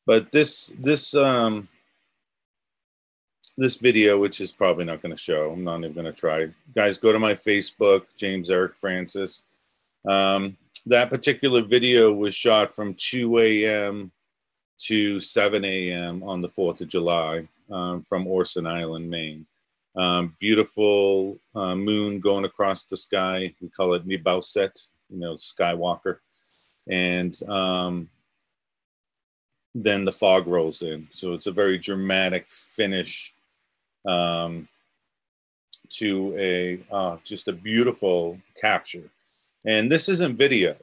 but this this um, this video, which is probably not going to show, I'm not even going to try. Guys, go to my Facebook, James Eric Francis. Um, that particular video was shot from 2 a.m. to 7 a.m. on the 4th of July um, from Orson Island, Maine. Um, beautiful uh, moon going across the sky. We call it Nibauset, you know, Skywalker and um, then the fog rolls in. So it's a very dramatic finish um, to a uh, just a beautiful capture. And this isn't video.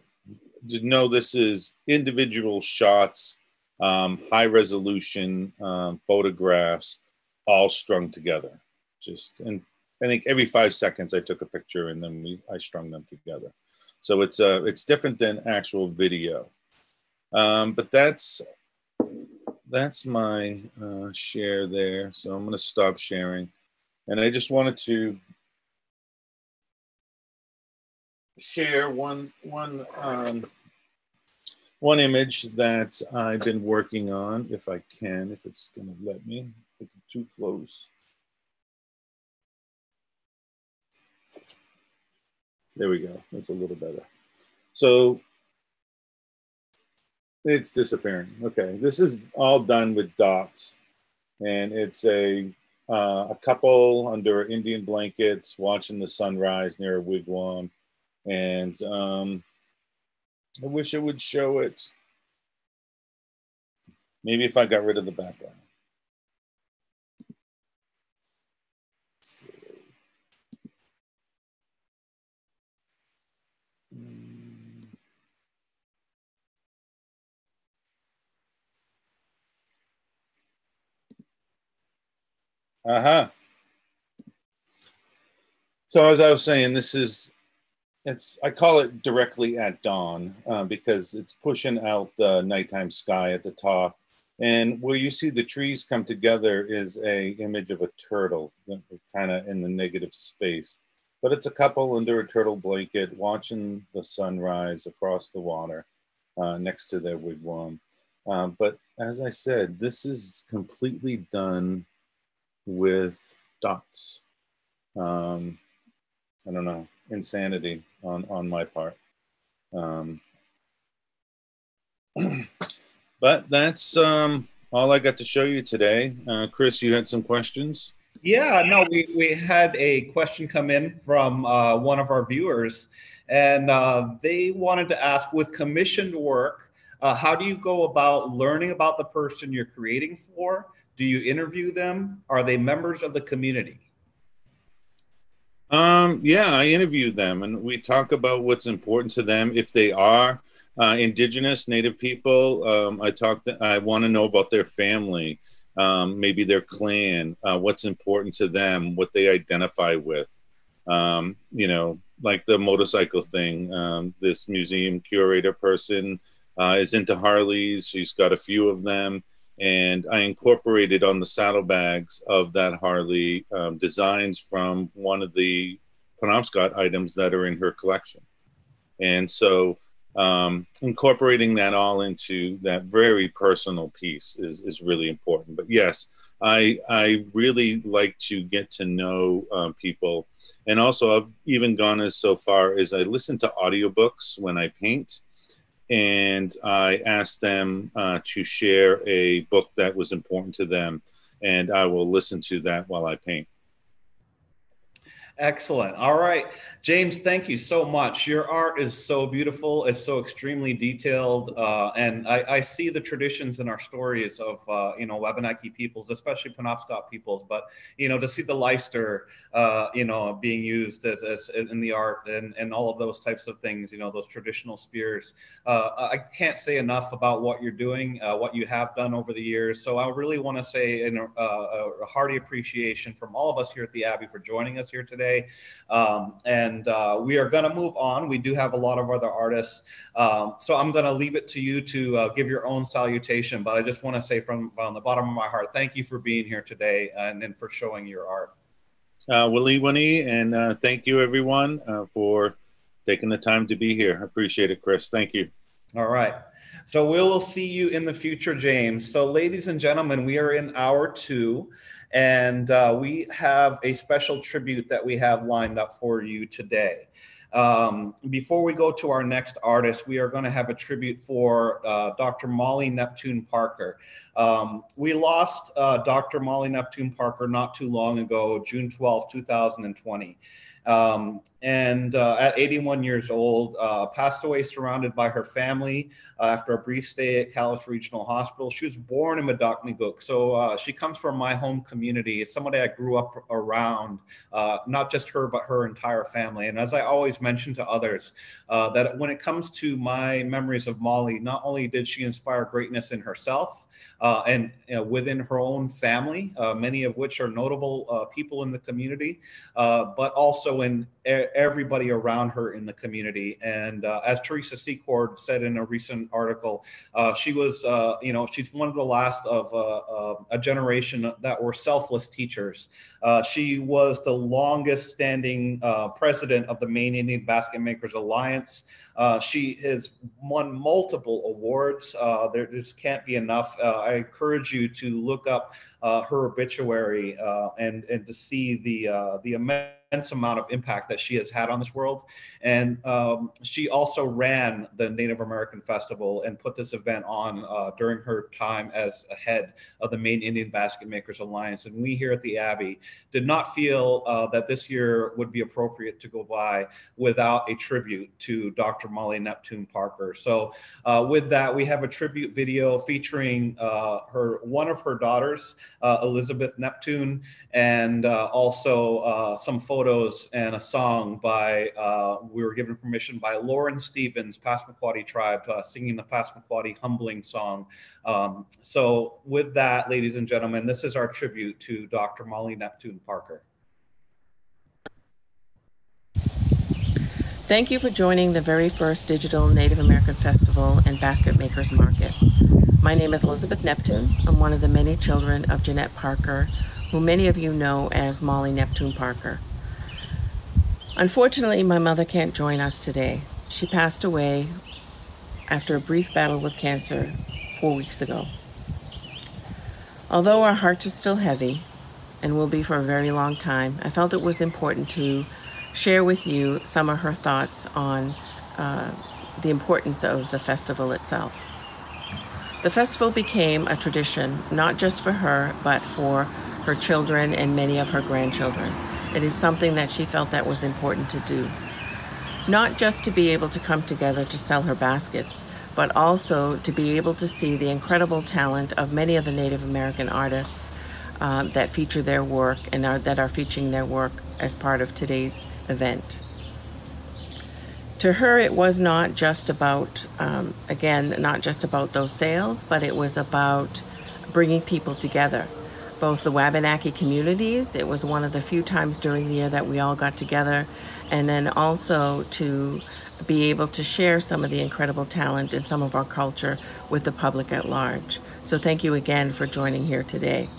No, this is individual shots, um, high resolution um, photographs, all strung together. Just and I think every five seconds I took a picture and then we I strung them together. So it's uh, it's different than actual video. Um, but that's that's my uh, share there. So I'm going to stop sharing. And I just wanted to share one one um, one image that I've been working on, if I can, if it's going to let me. too close. There we go. That's a little better. So it's disappearing. Okay, this is all done with dots, and it's a uh, a couple under Indian blankets watching the sunrise near a wigwam, and um, I wish it would show it. Maybe if I got rid of the background. Uh huh. So as I was saying, this is it's I call it directly at dawn uh, because it's pushing out the nighttime sky at the top, and where you see the trees come together is a image of a turtle, kind of in the negative space. But it's a couple under a turtle blanket watching the sunrise across the water uh, next to their wigwam. Uh, but as I said, this is completely done with dots. Um, I don't know, insanity on, on my part. Um, but that's um, all I got to show you today. Uh, Chris, you had some questions? Yeah, no, we, we had a question come in from uh, one of our viewers, and uh, they wanted to ask with commissioned work, uh, how do you go about learning about the person you're creating for? Do you interview them? Are they members of the community? Um, yeah, I interviewed them and we talk about what's important to them. If they are uh, indigenous native people, um, I talk, to, I want to know about their family, um, maybe their clan, uh, what's important to them, what they identify with. Um, you know, like the motorcycle thing. Um, this museum curator person uh, is into Harleys. She's got a few of them and I incorporated on the saddlebags of that Harley um, designs from one of the Penobscot items that are in her collection. And so um, incorporating that all into that very personal piece is, is really important. But yes, I, I really like to get to know um, people. And also I've even gone as so far as I listen to audiobooks when I paint and I asked them uh, to share a book that was important to them, and I will listen to that while I paint. Excellent. All right. James, thank you so much. Your art is so beautiful. It's so extremely detailed. Uh, and I, I, see the traditions in our stories of, uh, you know, Wabanaki peoples, especially Penobscot peoples. But, you know, to see the leister, uh, you know, being used as, as in the art and, and all of those types of things, you know, those traditional spears. Uh, I can't say enough about what you're doing, uh, what you have done over the years. So I really want to say in a, a hearty appreciation from all of us here at the Abbe for joining us here today. Um, and and uh, we are going to move on. We do have a lot of other artists, um, so I'm going to leave it to you to uh, give your own salutation. But I just want to say from, from the bottom of my heart, thank you for being here today and, and for showing your art. Uh, Willie Winnie, and uh, thank you everyone uh, for taking the time to be here. I appreciate it, Chris. Thank you. All right. So we will see you in the future, James. So, ladies and gentlemen, we are in hour two. And uh, we have a special tribute that we have lined up for you today. Um, before we go to our next artist, we are going to have a tribute for uh, Dr. Molly Neptune Parker. Um, we lost uh, Dr. Molly Neptune Parker not too long ago, June 12, 2020. Um, and uh, at 81 years old, uh, passed away surrounded by her family uh, after a brief stay at Calais Regional Hospital. She was born in Motahkomikuk, so uh, she comes from my home community. It's somebody I grew up around, uh, not just her, but her entire family. And as I always mention to others, uh, that when it comes to my memories of Molly, not only did she inspire greatness in herself, uh, and uh, within her own family, uh, many of which are notable uh, people in the community, uh, but also in everybody around her in the community. And uh, as Theresa Secord said in a recent article, she was, you know, she's one of the last of a generation that were selfless teachers. she was the longest standing president of the Maine Indian Basket Makers Alliance. Uh, she has won multiple awards. Uh, there just can't be enough. Uh, I encourage you to look up uh, her obituary uh, and and to see the uh, the immense amount of impact that she has had on this world. And um, she also ran the Native American Festival and put this event on uh, during her time as a head of the Maine Indian Basket Makers Alliance. And we here at the Abbe did not feel uh, that this year would be appropriate to go by without a tribute to Dr. Molly Neptune Parker. So uh, with that, we have a tribute video featuring uh, her one of her daughters, uh, Elizabeth Neptune, and uh, also some photos and a song by, uh, we were given permission by Lauren Stevens, Passamaquoddy tribe, uh, singing the Passamaquoddy humbling song. Um, so with that, ladies and gentlemen, this is our tribute to Dr. Molly Neptune Parker. Thank you for joining the very first digital Native American Festival and Basket Makers Market. My name is Elizabeth Neptune. I'm one of the many children of Jeanette Parker, who many of you know as Molly Neptune Parker. Unfortunately, my mother can't join us today. She passed away after a brief battle with cancer four weeks ago. Although our hearts are still heavy, and will be for a very long time, I felt it was important to share with you some of her thoughts on uh, the importance of the festival itself. The festival became a tradition, not just for her, but for her children and many of her grandchildren. It is something that she felt that was important to do. Not just to be able to come together to sell her baskets, but also to be able to see the incredible talent of many of the Native American artists uh, that feature their work and are, that are featuring their work as part of today's event. To her, it was not just about, um, again, not just about those sales, but it was about bringing people together. Both the Wabanaki communities, it was one of the few times during the year that we all got together, and then also to be able to share some of the incredible talent and some of our culture with the public at large. So thank you again for joining here today.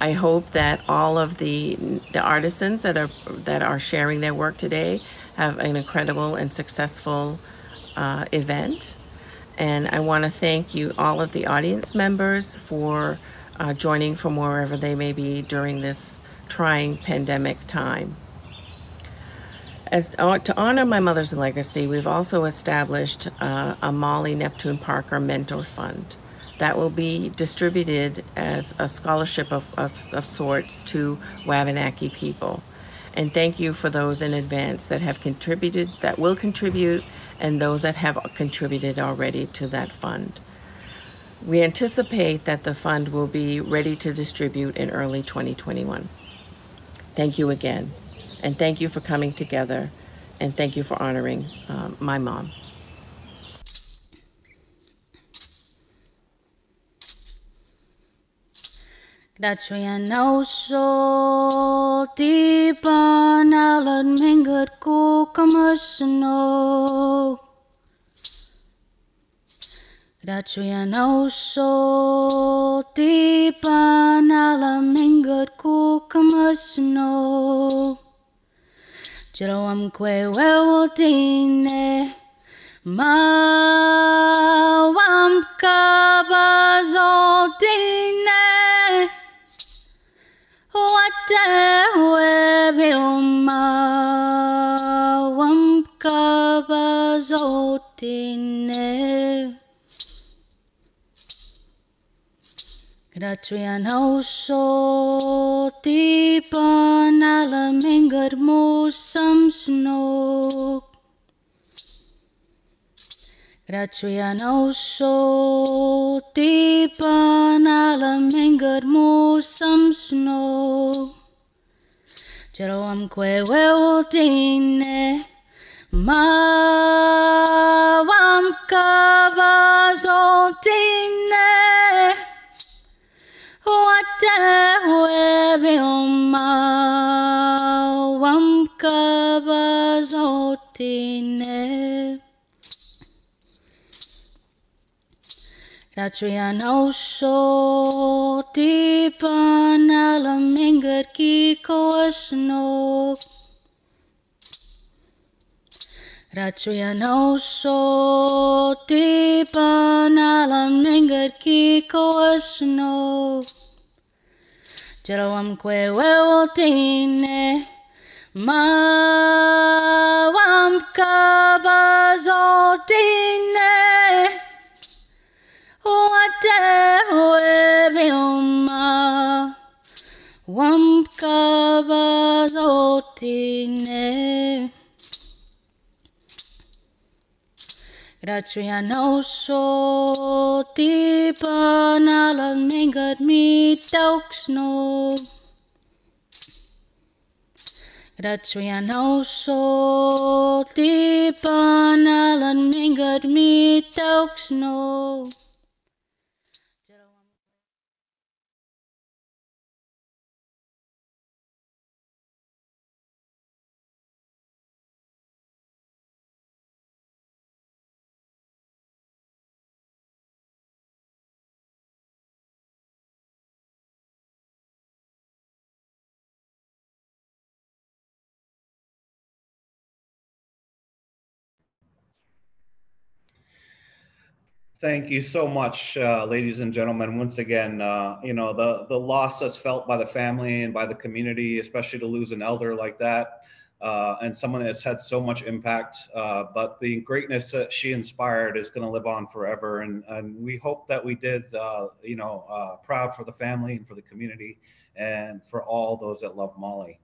I hope that all of the the artisans that are that are sharing their work today have an incredible and successful uh, event. And I want to thank you, all of the audience members, for uh, joining from wherever they may be during this trying pandemic time. As, uh, to honor my mother's legacy, we've also established uh, a Molly Neptune Parker Mentor Fund that will be distributed as a scholarship of, of, of sorts to Wabanaki people. And thank you for those in advance that have contributed, that will contribute, and those that have contributed already to that fund. We anticipate that the fund will be ready to distribute in early 2021. Thank you again. And thank you for coming together. And thank you for honoring um, my mom. Minggat ku kamasno Dachuyan so tipa nalan minggat ku kamasno Jalawam kwe wewotine Mawam kabazotine Watawebiuma wamkabazotine Gratuyan so tipa nalamingad mo samsnog Gratuyan so tipa nalamingad mo samsnog Jeroam kwe wewotine Mawam kabazotine Watawebiuma wam kabazotine Ratrian so tipa nalamingad ki koasnog Ratrian so tipa nalamingad ki koasnog Jeroam kwe wewotine Mawam kabazotine Watawebiuma wamkabazotine Gracian so tipa nalamingad mi tauksnog Gracian so tipa nalamingad mi tauksnog Thank you so much, uh, ladies and gentlemen. Once again, uh, you know, the, the loss that's felt by the family and by the community, especially to lose an elder like that, uh, and someone that's had so much impact. Uh, but the greatness that she inspired is going to live on forever. And, and we hope that we did, uh, you know, uh, proud for the family and for the community and for all those that love Molly.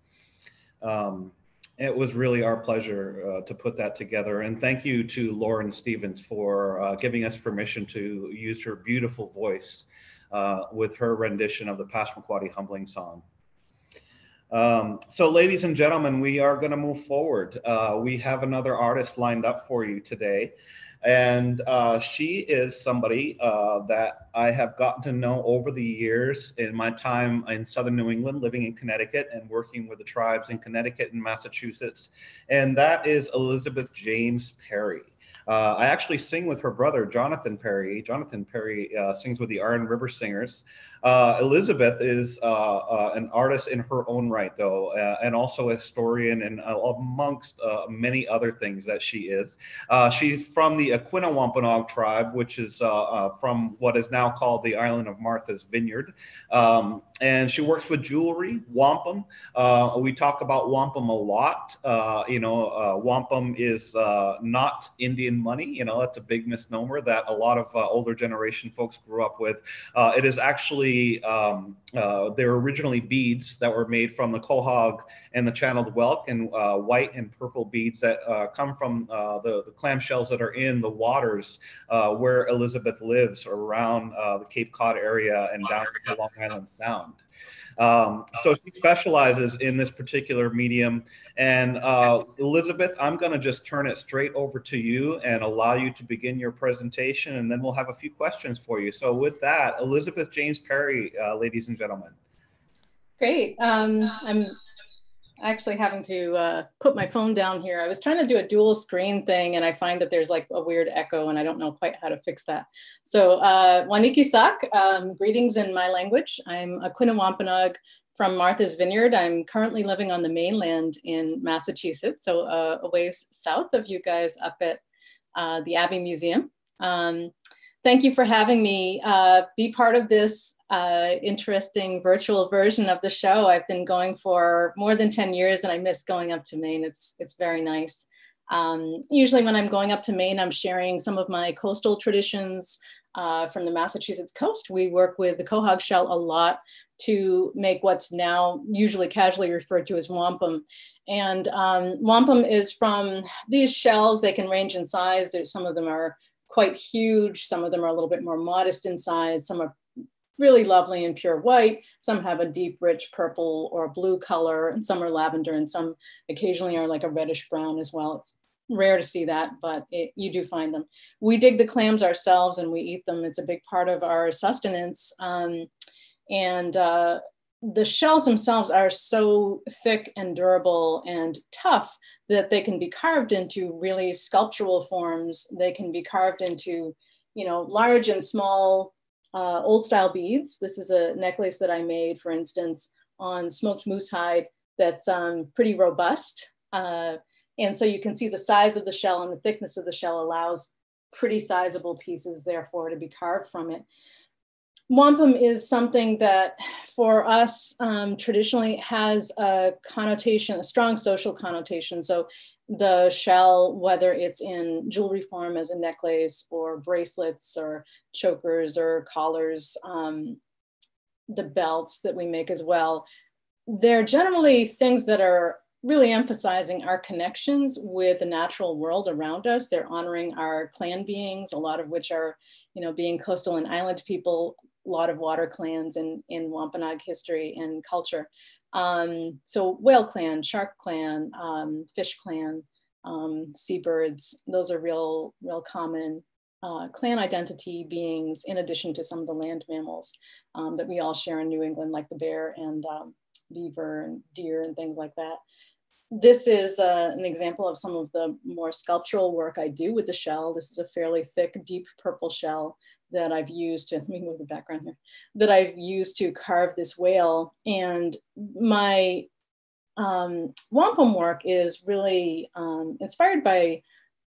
Um, it was really our pleasure uh, to put that together. And thank you to Lauren Stevens for uh, giving us permission to use her beautiful voice uh, with her rendition of the Passamaquoddy Humbling Song. Um, so, ladies and gentlemen, we are going to move forward. Uh, we have another artist lined up for you today. And uh, she is somebody uh, that I have gotten to know over the years in my time in Southern New England, living in Connecticut and working with the tribes in Connecticut and Massachusetts. And that is Elizabeth James Perry. Uh, I actually sing with her brother, Jonathan Perry. Jonathan Perry uh, sings with the Iron River Singers. Uh, Elizabeth is uh, uh, an artist in her own right, though, uh, and also a historian, and amongst many other things that she is. she's from the Aquinnah Wampanoag tribe, which is from what is now called the island of Martha's Vineyard. Um, and she works with jewelry, wampum. We talk about wampum a lot. You know, wampum is not Indian money. You know, that's a big misnomer that a lot of uh, older generation folks grew up with. Uh, it is actually um, they're originally beads that were made from the quahog and the channeled whelk, and white and purple beads that come from the, the clamshells that are in the waters where Elizabeth lives, around the Cape Cod area and down the Long Island Sound. Um, so she specializes in this particular medium. And uh, Elizabeth, I'm going to just turn it straight over to you and allow you to begin your presentation, and then we'll have a few questions for you. So with that, Elizabeth James Perry, uh, ladies and gentlemen. Great. Um, I'm actually having to uh, put my phone down here. I was trying to do a dual screen thing and I find that there's like a weird echo and I don't know quite how to fix that. So uh, Waniki Sak, um, greetings in my language. I'm a Wampanoag from Martha's Vineyard. I'm currently living on the mainland in Massachusetts, so uh, a ways south of you guys up at uh, the Abbe Museum. Um, thank you for having me uh, be part of this uh, interesting virtual version of the show. I've been going for more than 10 years and I miss going up to Maine. It's, it's very nice. Um, usually when I'm going up to Maine, I'm sharing some of my coastal traditions uh, from the Massachusetts coast. We work with the quahog shell a lot to make what's now usually casually referred to as wampum. And um, wampum is from these shells. They can range in size. There's some of them are quite huge. Some of them are a little bit more modest in size. Some are really lovely and pure white. Some have a deep, rich purple or blue color, and some are lavender, and some occasionally are like a reddish brown as well. It's rare to see that, but it, you do find them. We dig the clams ourselves and we eat them. It's a big part of our sustenance. Um, and uh, the shells themselves are so thick and durable and tough that they can be carved into really sculptural forms. They can be carved into, you know, large and small uh, old style beads. This is a necklace that I made, for instance, on smoked moose hide that's um, pretty robust. Uh, and so you can see the size of the shell and the thickness of the shell allows pretty sizable pieces therefore to be carved from it wampum is something that for us um, traditionally has a connotation, a strong social connotation. So the shell, whether it's in jewelry form as a necklace or bracelets or chokers or collars, um, the belts that we make as well, they're generally things that are really emphasizing our connections with the natural world around us. They're honoring our clan beings, a lot of which are, you know, being coastal and island people, lot of water clans in, in Wampanoag history and culture. Um, so whale clan, shark clan, um, fish clan, um, seabirds, those are real, real common uh, clan identity beings in addition to some of the land mammals um, that we all share in New England, like the bear and um, beaver and deer and things like that. This is uh, an example of some of the more sculptural work I do with the shell. This is a fairly thick, deep purple shell that I've used to, let me move the background here, that I've used to carve this whale. And my um, wampum work is really um, inspired by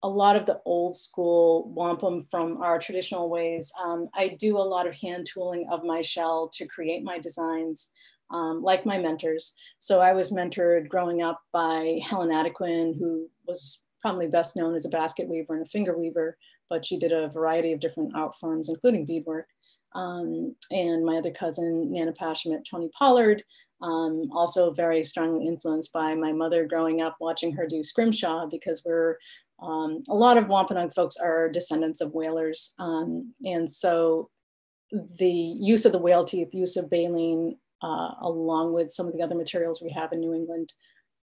a lot of the old school wampum from our traditional ways. Um, I do a lot of hand tooling of my shell to create my designs, um, like my mentors. So I was mentored growing up by Helen Attaquin, who was probably best known as a basket weaver and a finger weaver, but she did a variety of different art forms, including beadwork. Um, and my other cousin, Nana Pashamit, Tony Pollard, um, also very strongly influenced by my mother growing up watching her do scrimshaw because we're um, a lot of Wampanoag folks are descendants of whalers. Um, and so the use of the whale teeth, use of baleen, uh, along with some of the other materials we have in New England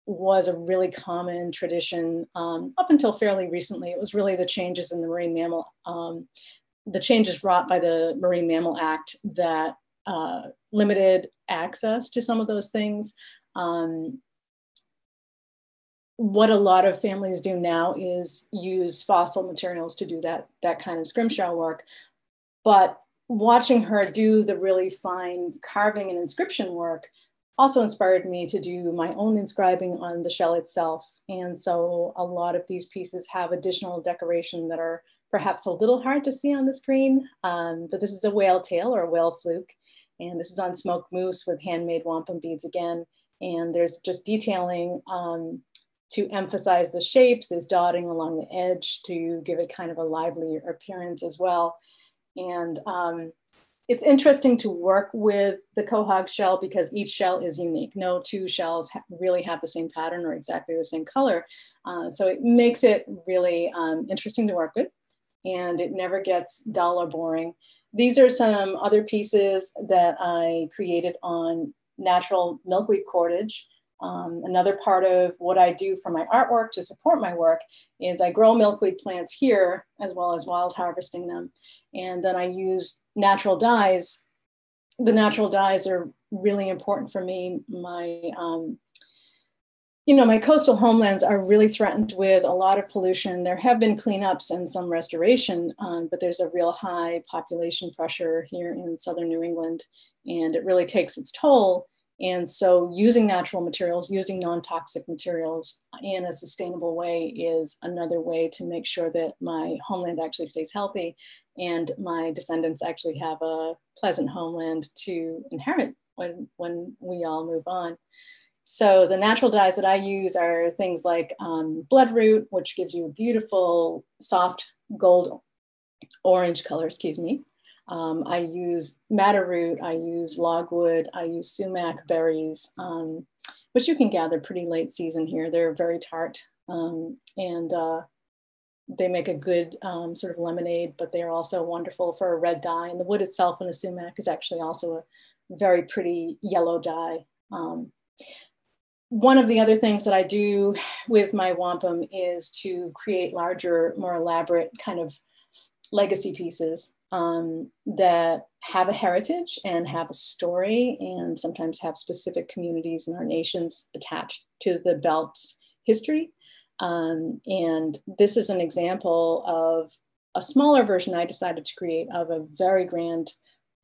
was a really common tradition um, up until fairly recently. It was really the changes in the marine mammal, um, the changes wrought by the Marine Mammal Act that uh, limited access to some of those things. Um, what a lot of families do now is use fossil materials to do that, that kind of scrimshaw work. But watching her do the really fine carving and inscription work also inspired me to do my own inscribing on the shell itself. And so a lot of these pieces have additional decoration that are perhaps a little hard to see on the screen, um, but this is a whale tail or a whale fluke. And this is on smoked moose with handmade wampum beads again. And there's just detailing um, to emphasize the shapes. There's dotting along the edge to give it kind of a lively appearance as well. And um, it's interesting to work with the quahog shell because each shell is unique. No two shells ha really have the same pattern or exactly the same color. Uh, so it makes it really um, interesting to work with and it never gets dull or boring. These are some other pieces that I created on natural milkweed cordage. Um, another part of what I do for my artwork to support my work is I grow milkweed plants here as well as wild harvesting them. And then I use natural dyes. The natural dyes are really important for me. My um, you know, my coastal homelands are really threatened with a lot of pollution. There have been cleanups and some restoration, um, but there's a real high population pressure here in southern New England, and it really takes its toll. And so using natural materials, using non-toxic materials in a sustainable way is another way to make sure that my homeland actually stays healthy and my descendants actually have a pleasant homeland to inherit when, when we all move on. So the natural dyes that I use are things like um, bloodroot, which gives you a beautiful soft gold orange color, excuse me. Um, I use madder root, I use logwood, I use sumac berries, um, which you can gather pretty late season here. They're very tart um, and uh, they make a good um, sort of lemonade, but they're also wonderful for a red dye. And the wood itself in a sumac is actually also a very pretty yellow dye. Um, one of the other things that I do with my wampum is to create larger, more elaborate kind of legacy pieces um, that have a heritage and have a story and sometimes have specific communities in our nations attached to the belt's history. Um, and this is an example of a smaller version I decided to create of a very grand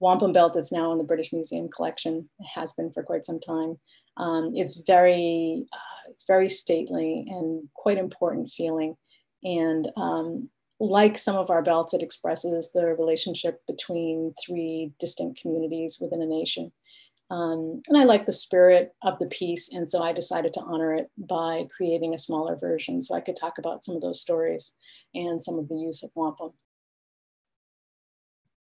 wampum belt that's now in the British Museum collection. It has been for quite some time. Um, it's very, uh, it's very stately and quite important feeling. And um, like some of our belts, it expresses the relationship between three distinct communities within a nation. Um, and I like the spirit of the piece. And so I decided to honor it by creating a smaller version so I could talk about some of those stories and some of the use of wampum.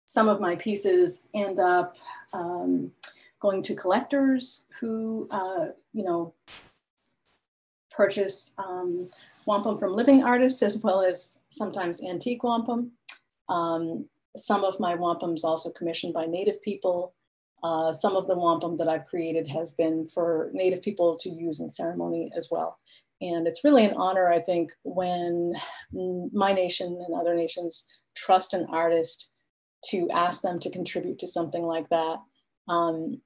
Some of my pieces end up um, going to collectors who, uh, you know, purchase um, wampum from living artists as well as sometimes antique wampum. Um, some of my wampums also commissioned by Native people. Uh, some of the wampum that I've created has been for Native people to use in ceremony as well. And it's really an honor, I think, when my nation and other nations trust an artist to ask them to contribute to something like that. Um,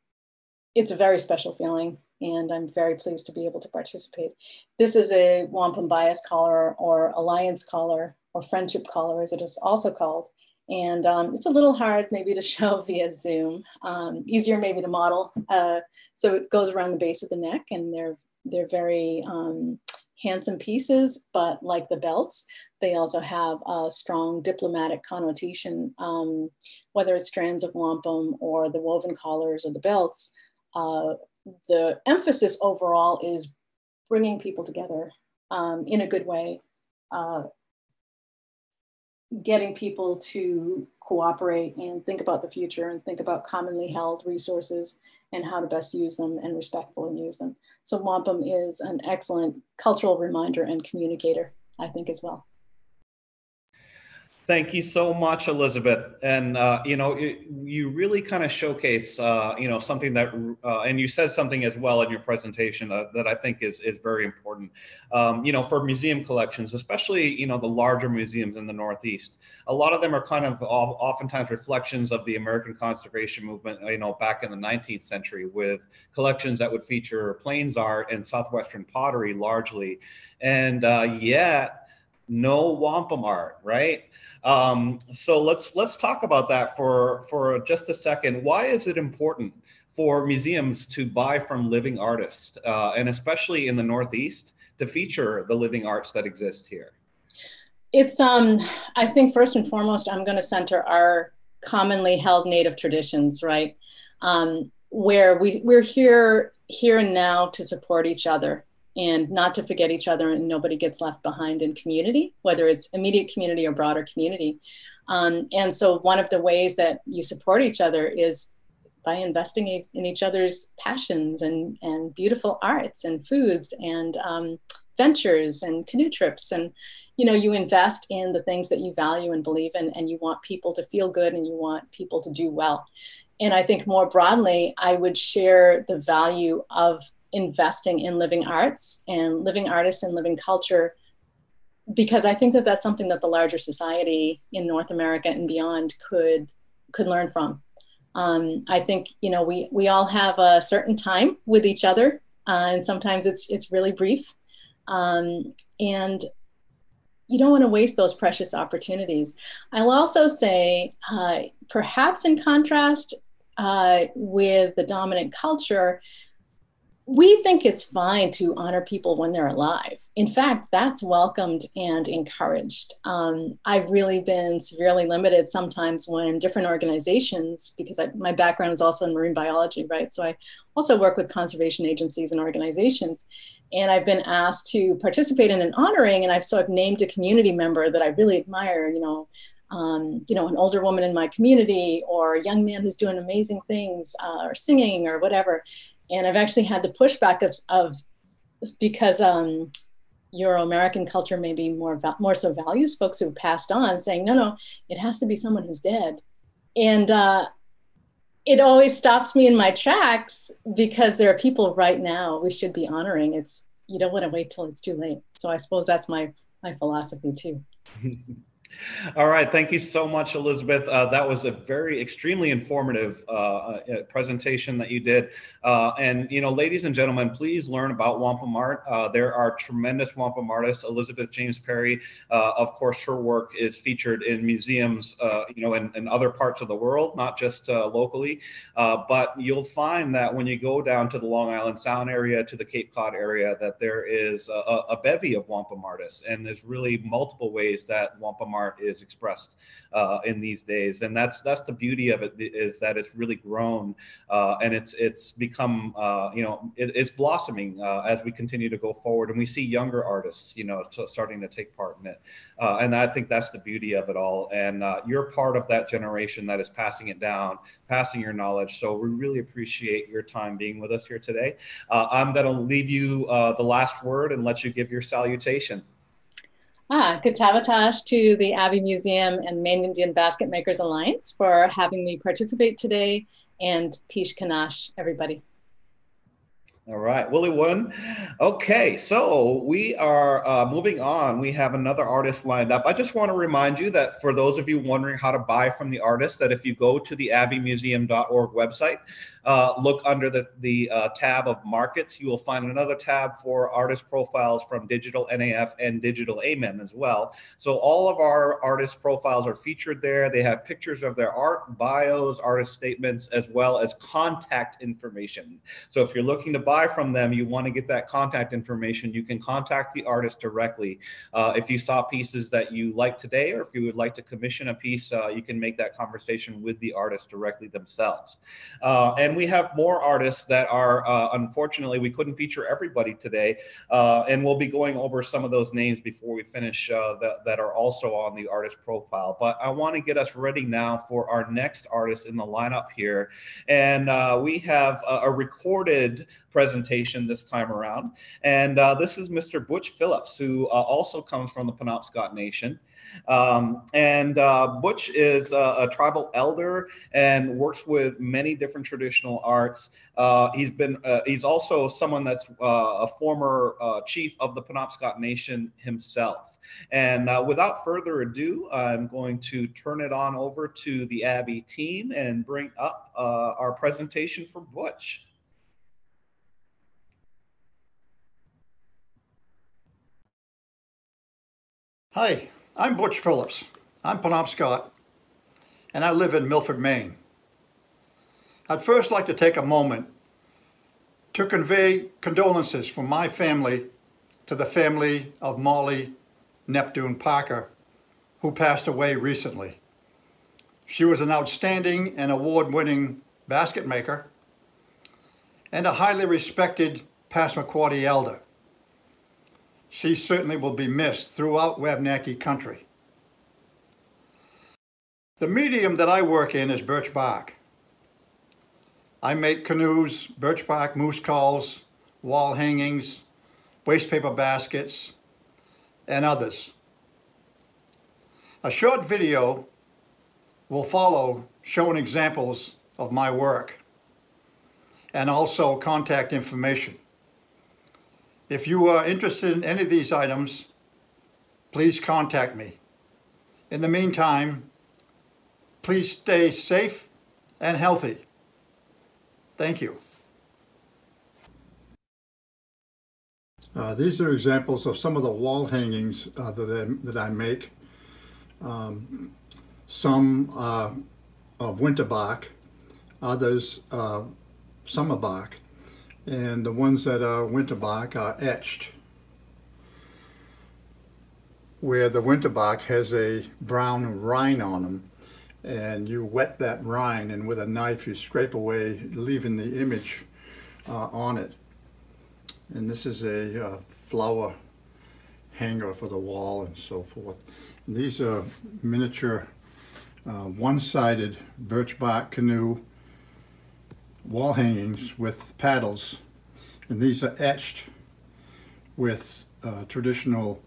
it's a very special feeling and I'm very pleased to be able to participate. This is a wampum bias collar or alliance collar or friendship collar as it is also called. And um, it's a little hard maybe to show via Zoom, um, easier maybe to model. Uh, so it goes around the base of the neck and they're, they're very um, handsome pieces, but like the belts, they also have a strong diplomatic connotation, um, whether it's strands of wampum or the woven collars or the belts. Uh, the emphasis overall is bringing people together um, in a good way, uh, getting people to cooperate and think about the future and think about commonly held resources and how to best use them and respectfully use them. So wampum is an excellent cultural reminder and communicator, I think, as well. Thank you so much, Elizabeth. And uh, you know, it, you really kind of showcase, uh, you know, something that, uh, and you said something as well in your presentation uh, that I think is is very important. Um, you know, for museum collections, especially you know the larger museums in the Northeast, a lot of them are kind of oftentimes reflections of the American conservation movement. You know, back in the 19th century, with collections that would feature Plains art and Southwestern pottery largely, and uh, yet no wampum art, right? Um, so let's let's talk about that for for just a second. Why is it important for museums to buy from living artists, uh, and especially in the Northeast, to feature the living arts that exist here? It's um, I think first and foremost, I'm going to center our commonly held Native traditions, right? Um, where we we're here here and now to support each other and not to forget each other and nobody gets left behind in community, whether it's immediate community or broader community. Um, and so one of the ways that you support each other is by investing in each other's passions and, and beautiful arts and foods and um, ventures and canoe trips and you know you invest in the things that you value and believe in and you want people to feel good and you want people to do well and i think more broadly i would share the value of investing in living arts and living artists and living culture because I think that that's something that the larger society in North America and beyond could could learn from. Um, I think you know we we all have a certain time with each other, uh, and sometimes it's it's really brief, um, and you don't want to waste those precious opportunities. I'll also say, uh, perhaps in contrast uh, with the dominant culture, we think it's fine to honor people when they're alive. In fact, that's welcomed and encouraged. Um, I've really been severely limited sometimes when different organizations, because I, my background is also in marine biology, right? So I also work with conservation agencies and organizations. And I've been asked to participate in an honoring, and I've so I've named a community member that I really admire, you know, um, you know, an older woman in my community or a young man who's doing amazing things uh, or singing or whatever and I've actually had the pushback of, of because um, Euro-American culture maybe more more so values folks who have passed on, saying no, no, it has to be someone who's dead, and uh, it always stops me in my tracks because there are people right now we should be honoring. It's you don't want to wait till it's too late. So I suppose that's my my philosophy too. All right. Thank you so much, Elizabeth. Uh, that was a very extremely informative uh, uh, presentation that you did. Uh, and, you know, ladies and gentlemen, please learn about wampum art. Uh, there are tremendous wampum artists. Elizabeth James Perry, uh, of course, her work is featured in museums, you know, in, in, other parts of the world, not just locally. but you'll find that when you go down to the Long Island Sound area, to the Cape Cod area, that there is a, a bevy of wampum artists. And there's really multiple ways that wampum art art is expressed uh, in these days, and that's that's the beauty of it is that it's really grown uh, and it's it's become uh, you know it, it's blossoming uh, as we continue to go forward, and we see younger artists you know starting to take part in it, uh, and I think that's the beauty of it all. And uh, you're part of that generation that is passing it down, passing your knowledge. So we really appreciate your time being with us here today. I'm going to leave you the last word and let you give your salutation. Ah, Katavatash to the Abbe Museum and Maine Indian Basket Makers Alliance for having me participate today, and Pish Kanash, everybody. All right, Willie Woon. Okay, so we are uh, moving on. We have another artist lined up. I just want to remind you that for those of you wondering how to buy from the artist, that if you go to the abbemuseum.org website, uh, look under the, the uh, tab of markets. You will find another tab for artist profiles from Digital NAF and Digital AMEM as well. So all of our artist profiles are featured there. They have pictures of their art, bios, artist statements, as well as contact information. So if you're looking to buy from them, you want to get that contact information, you can contact the artist directly. Uh, if you saw pieces that you like today, or if you would like to commission a piece, uh, you can make that conversation with the artist directly themselves. Uh, and we have more artists that are, uh, unfortunately, we couldn't feature everybody today. Uh, and we'll be going over some of those names before we finish uh, that, that are also on the artist profile. But I want to get us ready now for our next artist in the lineup here. And we have a, a recorded presentation this time around. And uh, this is Mr. Butch Phillips, who uh, also comes from the Penobscot Nation. Um, and uh, Butch is a, a, tribal elder and works with many different traditional arts. Uh, he's been uh, he's also someone that's uh, a former chief of the Penobscot Nation himself. And uh, without further ado, I'm going to turn it on over to the Abbe team and bring up uh, our presentation for Butch. Hi, I'm Butch Phillips. I'm Penobscot, and I live in Milford, Maine. I'd first like to take a moment to convey condolences from my family to the family of Molly Neptune Parker, who passed away recently. She was an outstanding and award-winning basket maker and a highly respected Passamaquoddy elder she certainly will be missed throughout Wabanaki country. The medium that I work in is birch bark. I make canoes, birch bark moose calls, wall hangings, waste paper baskets, and others. A short video will follow showing examples of my work and also contact information. If you are interested in any of these items, please contact me. In the meantime, please stay safe and healthy. Thank you. Uh, these are examples of some of the wall hangings uh, that, I, that I make. Um, some uh, of winter bark, others uh, summer bark and the ones that are winter bark are etched where the winter bark has a brown rind on them and you wet that rind and with a knife you scrape away leaving the image uh, on it. And this is a uh, flower hanger for the wall and so forth. And these are miniature uh, one-sided birch bark canoe wall hangings with paddles and these are etched with uh, traditional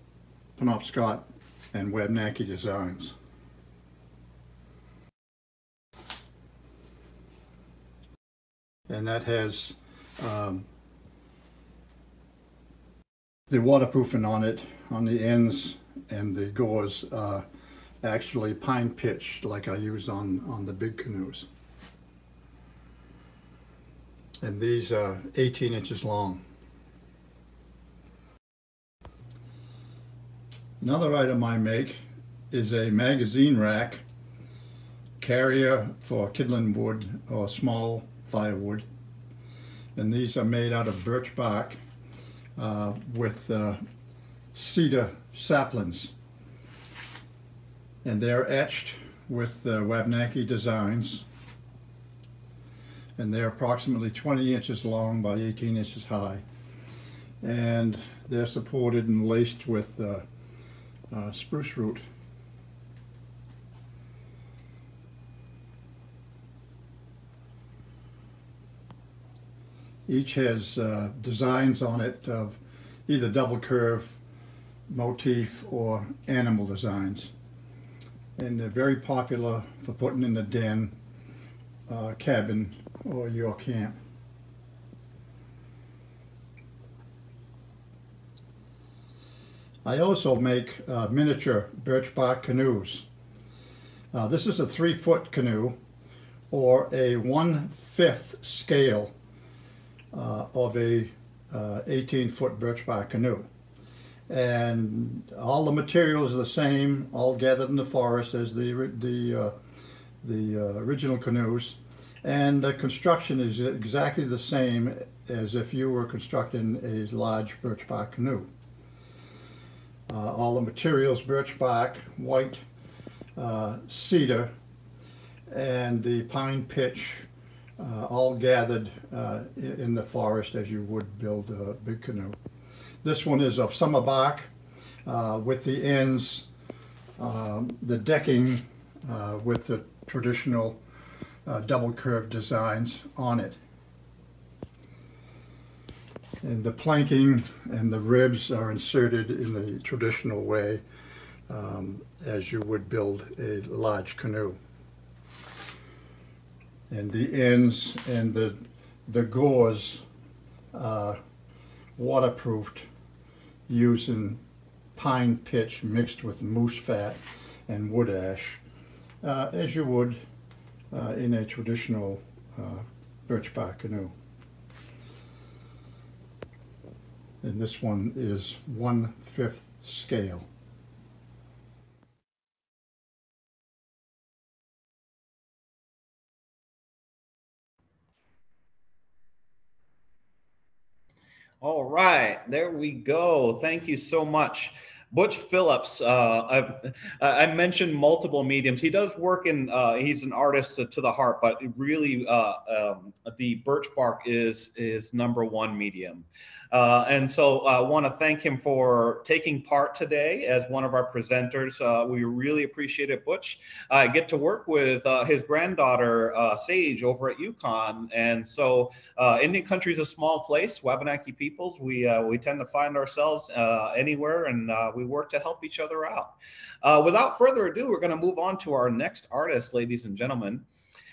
Penobscot and Wabanaki designs. And that has um, the waterproofing on it, on the ends and the gores are actually pine pitch like I use on, on the big canoes and these are 18 inches long. Another item I make is a magazine rack carrier for kindling wood or small firewood. And these are made out of birch bark uh, with uh, cedar saplings. And they're etched with uh, Wabanaki designs and they're approximately 20 inches long by 18 inches high. And they're supported and laced with uh, uh, spruce root. Each has uh, designs on it of either double curve motif or animal designs. And they're very popular for putting in the den, uh, cabin, or your camp. I also make uh, miniature birch bark canoes. Uh, this is a three foot canoe or a one-fifth scale uh, of a uh, 18 foot birch bark canoe. And all the materials are the same, all gathered in the forest as the, the, uh, the uh, original canoes And the construction is exactly the same as if you were constructing a large birch bark canoe. Uh, all the materials, birch bark, white uh, cedar, and the pine pitch, uh, all gathered uh, in the forest as you would build a big canoe. This one is of summer bark uh, with the ends, um, the decking uh, with the traditional double curved designs on it. And the planking and the ribs are inserted in the traditional way um, as you would build a large canoe. And the ends and the, the gores are waterproofed using pine pitch mixed with moose fat and wood ash, uh, as you would uh, in a traditional uh, birch bark canoe. and this one is one-fifth scale. All right, there we go. Thank you so much. Butch Phillips, uh, I, mentioned multiple mediums. He does work in, uh, he's an artist to, to, the heart, but really uh, um, the birch bark is, is number one medium. Uh, and so I want to thank him for taking part today as one of our presenters. Uh, we really appreciate it, Butch. I get to work with uh, his granddaughter, uh, Sage, over at UConn. And so uh, Indian country is a small place, Wabanaki peoples. We, uh, we tend to find ourselves anywhere and we work to help each other out. without further ado, we're going to move on to our next artist, ladies and gentlemen.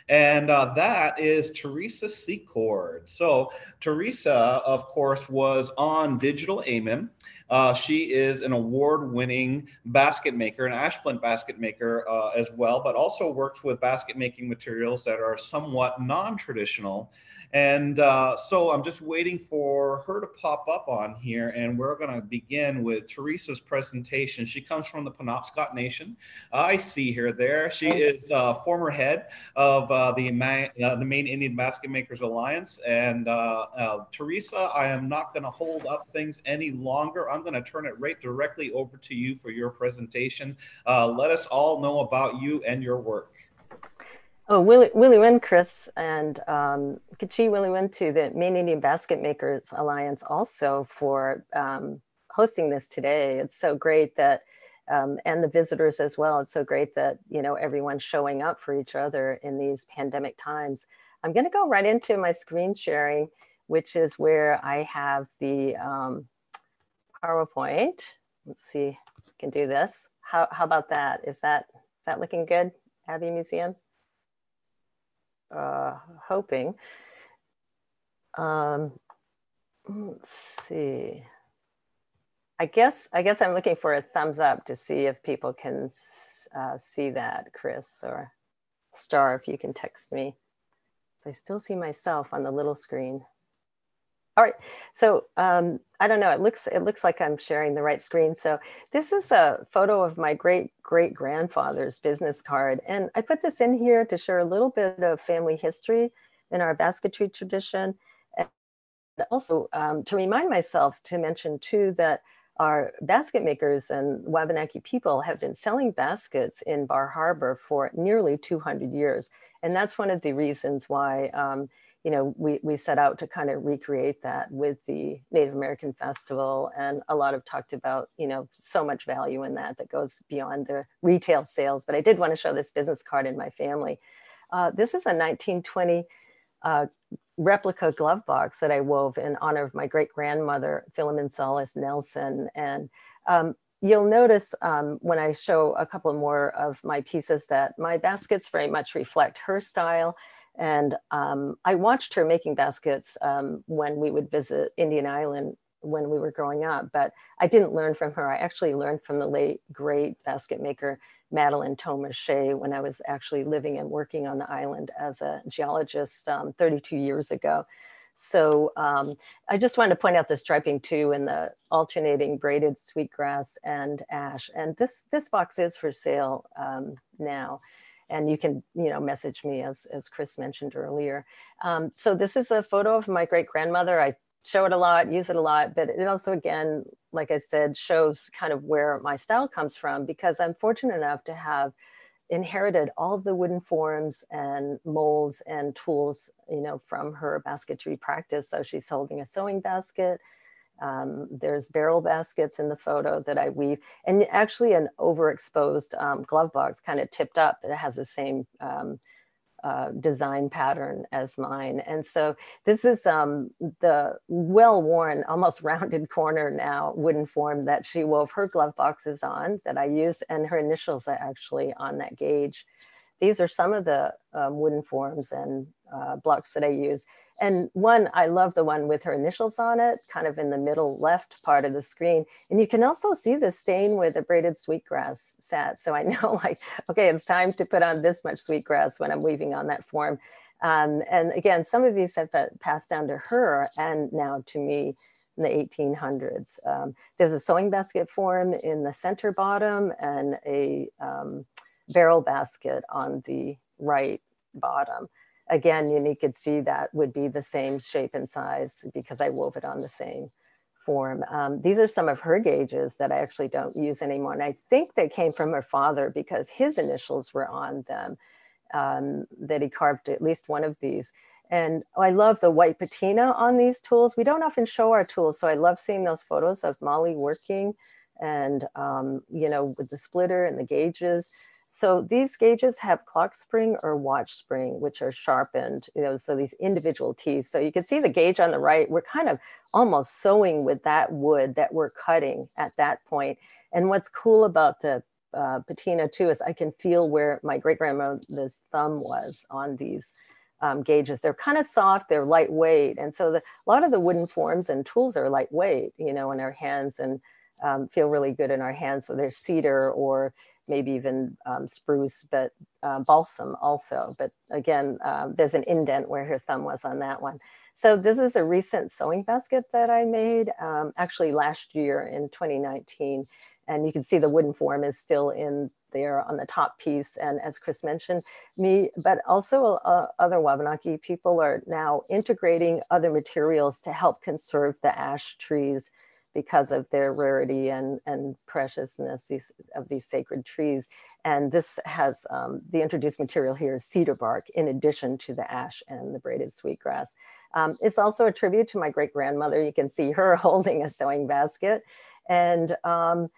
And uh, that is Theresa Secord. So Theresa, of course, was on Digital Amen. Uh, she is an award-winning basket maker, an ashplint basket maker uh, as well, but also works with basket making materials that are somewhat non-traditional and uh, so I'm just waiting for her to pop up on here, and we're going to begin with Theresa's presentation. She comes from the Penobscot Nation. I see her there. She is uh, former head of uh, the, Ma uh, the Maine Indian Basket Makers Alliance. And uh, uh, Theresa, I am not going to hold up things any longer. I'm going to turn it right directly over to you for your presentation. let us all know about you and your work. Oh, Willie, Willie Chris, and um, Kachi Willie Win to the Maine Indian Basket Makers Alliance also for um, hosting this today. It's so great that, um, and the visitors as well. It's so great that, you know, everyone's showing up for each other in these pandemic times. I'm going to go right into my screen sharing, which is where I have the um, PowerPoint. Let's see, I can do this. How, how about that? Is that, is that looking good, Abbe Museum? Uh, hoping. Um, let's see. I guess I guess I'm looking for a thumbs up to see if people can uh, see that, Chris or Star. If you can text me, I still see myself on the little screen. All right, so um, I don't know. It looks it looks like I'm sharing the right screen. So this is a photo of my great great grandfather's business card, and I put this in here to share a little bit of family history in our basketry tradition, and also um, to remind myself to mention too that our basket makers and Wabanaki people have been selling baskets in Bar Harbor for nearly 200 years, and that's one of the reasons why. Um, you know, we, we set out to kind of recreate that with the Native American Festival. And a lot of talked about, you know, so much value in that that goes beyond the retail sales. But I did want to show this business card in my family. Uh, this is a 1920 uh, replica glove box that I wove in honor of my great grandmother, Philomene Saulis Nelson. And um, you'll notice um, when I show a couple more of my pieces that my baskets very much reflect her style and um, I watched her making baskets um, when we would visit Indian Island when we were growing up, but I didn't learn from her. I actually learned from the late great basket maker Madeline Thomas Shay when I was actually living and working on the island as a geologist um, 32 years ago. So um, I just wanted to point out the striping too in the alternating braided sweetgrass and ash. And this, this box is for sale um, now. And you can, you know, message me as, as Chris mentioned earlier. Um, so this is a photo of my great grandmother. I show it a lot, use it a lot, but it also, again, like I said, shows kind of where my style comes from because I'm fortunate enough to have inherited all of the wooden forms and molds and tools, you know, from her basketry practice. So she's holding a sewing basket. Um, there's barrel baskets in the photo that I weave, and actually an overexposed um, glove box, kind of tipped up. It has the same um, uh, design pattern as mine. And so this is um, the well-worn, almost rounded corner now wooden form that she wove her glove boxes on that I use and her initials are actually on that gauge. These are some of the um, wooden forms and uh, blocks that I use. And one, I love the one with her initials on it, kind of in the middle left part of the screen. And you can also see the stain where the braided sweetgrass sat. So I know like, okay, it's time to put on this much sweetgrass when I'm weaving on that form. Um, and again, some of these have passed down to her and now to me in the 1800s. Um, there's a sewing basket form in the center bottom and a um, barrel basket on the right bottom again, and you could see that would be the same shape and size because I wove it on the same form. Um, these are some of her gauges that I actually don't use anymore. And I think they came from her father because his initials were on them, um, that he carved at least one of these. And I love the white patina on these tools. We don't often show our tools, so I love seeing those photos of Molly working and, um, you know, with the splitter and the gauges. So these gauges have clock spring or watch spring, which are sharpened, you know, so these individual teeth. So you can see the gauge on the right, we're kind of almost sewing with that wood that we're cutting at that point. And what's cool about the uh, patina too is I can feel where my great grandmother's thumb was on these um, gauges. They're kind of soft, they're lightweight. And so the, a lot of the wooden forms and tools are lightweight, you know, in our hands and um, feel really good in our hands. So there's cedar or maybe even um, spruce, but uh, balsam also. But again, um, there's an indent where her thumb was on that one. So this is a recent sewing basket that I made um, actually last year in 2019. And you can see the wooden form is still in there on the top piece. And as Chris mentioned, me, but also uh, other Wabanaki people are now integrating other materials to help conserve the ash trees because of their rarity and, and preciousness these, of these sacred trees. And this has, um, the introduced material here is cedar bark in addition to the ash and the braided sweetgrass. Um, it's also a tribute to my great grandmother. You can see her holding a sewing basket. And um,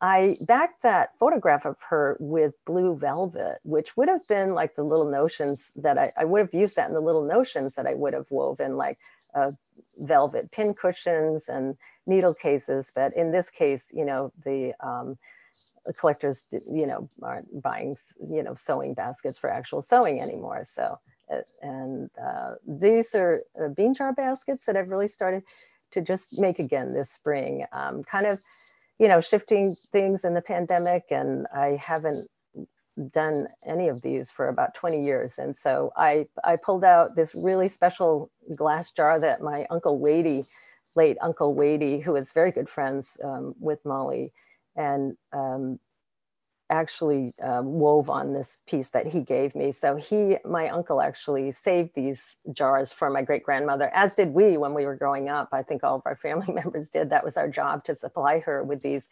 I backed that photograph of her with blue velvet, which would have been like the little notions that I, I would have used that in the little notions that I would have woven, like uh, velvet pin cushions and needle cases. But in this case, you know, the um, collectors, you know, aren't buying, you know, sewing baskets for actual sewing anymore. So, uh, and uh, these are uh, bean jar baskets that I've really started to just make again this spring. Um, kind of, you know, shifting things in the pandemic, and I haven't done any of these for about 20 years. And so I, I pulled out this really special glass jar that my Uncle Wadey, late Uncle Wadey, who was very good friends um, with Molly, and um, actually um, wove on this piece that he gave me. So he, my uncle actually saved these jars for my great grandmother, as did we when we were growing up. I think all of our family members did. That was our job to supply her with these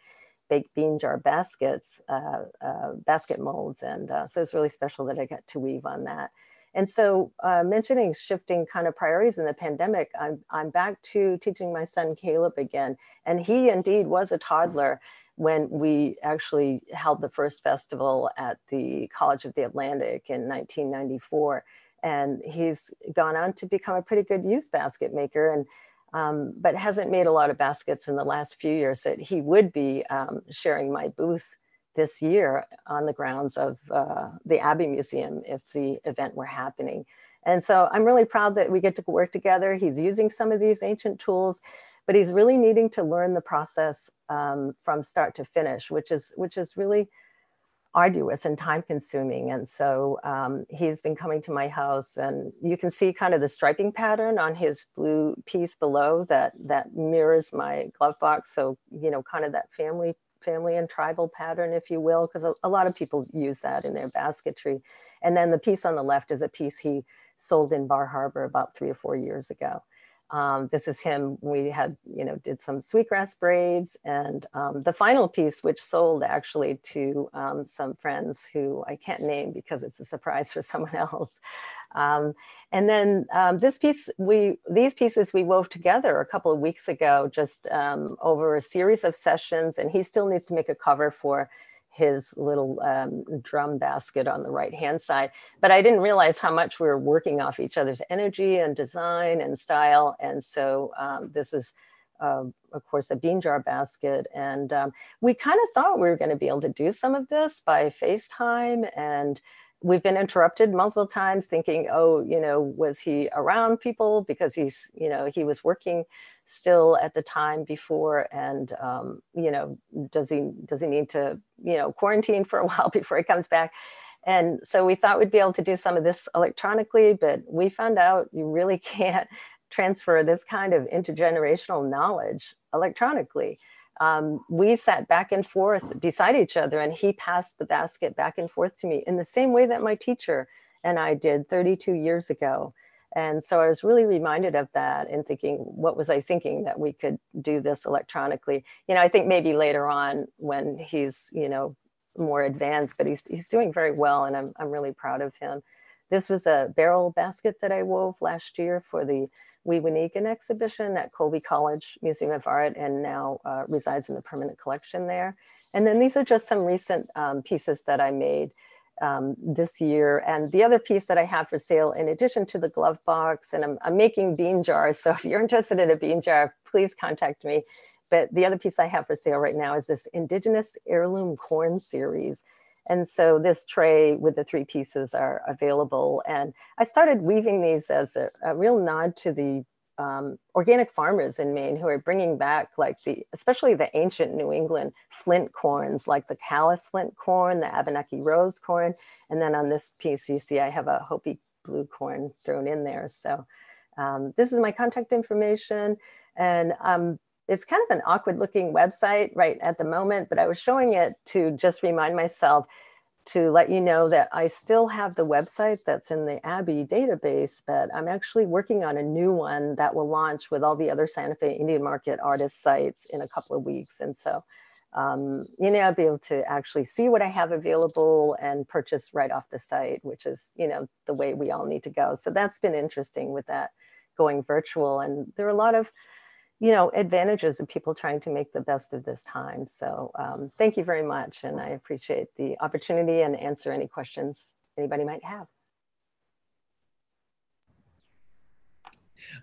baked bean jar baskets, uh, uh, basket molds. And uh, so it's really special that I got to weave on that. And so uh, mentioning shifting kind of priorities in the pandemic, I'm, I'm back to teaching my son Caleb again. And he indeed was a toddler when we actually held the first festival at the College of the Atlantic in 1994. And he's gone on to become a pretty good youth basket maker. And um, but hasn't made a lot of baskets in the last few years that he would be um, sharing my booth this year on the grounds of uh, the Abbe Museum if the event were happening. And so I'm really proud that we get to work together. He's using some of these ancient tools, but he's really needing to learn the process um, from start to finish, which is, which is really arduous and time consuming. And so um, he's been coming to my house and you can see kind of the striping pattern on his blue piece below that, that mirrors my glove box. So, you know, kind of that family family and tribal pattern, if you will, because a, a, lot of people use that in their basketry. And then the piece on the left is a piece he sold in Bar Harbor about three or four years ago. Um, this is him. We had, you know, did some sweetgrass braids and um, the final piece, which sold actually to um, some friends who I can't name because it's a surprise for someone else. Um, and then um, this piece, we these pieces we wove together a couple of weeks ago, just um, over a series of sessions. And he still needs to make a cover for his little um, drum basket on the right hand side. But I didn't realize how much we were working off each other's energy and design and style. And so um, this is, uh, of course, a bean jar basket. And we kind of thought we were going to be able to do some of this by FaceTime and we've been interrupted multiple times thinking oh you know was he around people? Because he's you know he was working still at the time before and um, you know does he does he need to you know quarantine for a while before he comes back? And so we thought we'd be able to do some of this electronically but we found out you really can't transfer this kind of intergenerational knowledge electronically um, we sat back and forth beside each other and he passed the basket back and forth to me in the same way that my teacher and I did 32 years ago. And so I was really reminded of that and thinking, what was I thinking that we could do this electronically? You know, I think maybe later on when he's, you know, more advanced, but he's, he's doing very well and I'm, I'm really proud of him. This was a barrel basket that I wove last year for the Weewanigan exhibition at Colby College Museum of Art and now uh, resides in the permanent collection there. And then these are just some recent um, pieces that I made um, this year. And the other piece that I have for sale, in addition to the glove box, and I'm, I'm making bean jars. So if you're interested in a bean jar, please contact me. But the other piece I have for sale right now is this Indigenous Heirloom Corn series. And so this tray with the three pieces are available. And I started weaving these as a, a real nod to the um, organic farmers in Maine who are bringing back like the, especially the ancient New England flint corns, like the Calais flint corn, the Abenaki rose corn. And then on this piece, you see I have a Hopi blue corn thrown in there. So um, this is my contact information. And um, it's kind of an awkward looking website right at the moment, but I was showing it to just remind myself to let you know that I still have the website that's in the Abbe database, but I'm actually working on a new one that will launch with all the other Santa Fe Indian Market artist sites in a couple of weeks. And so, um, you know, I'll be able to actually see what I have available and purchase right off the site, which is, you know, the way we all need to go. So that's been interesting with that going virtual. And there are a lot of you know, advantages of people trying to make the best of this time. So um, thank you very much. And I appreciate the opportunity and answer any questions anybody might have.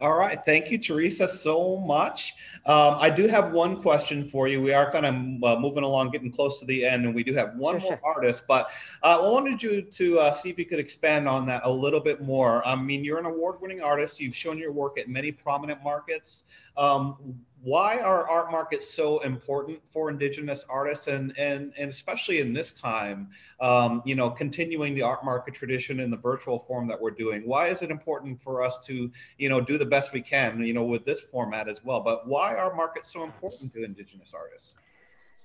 All right. Thank you, Theresa, so much. Um, I do have one question for you. We are kind of uh, moving along, getting close to the end, and we do have one sure, more sure. artist, but uh, I wanted you to uh, see if you could expand on that a little bit more. I mean, you're an award winning artist. You've shown your work at many prominent markets. Um, why are art markets so important for indigenous artists and and and especially in this time um, you know continuing the art market tradition in the virtual form that we're doing? Why is it important for us to you know do the best we can you know with this format as well? But why are markets so important to indigenous artists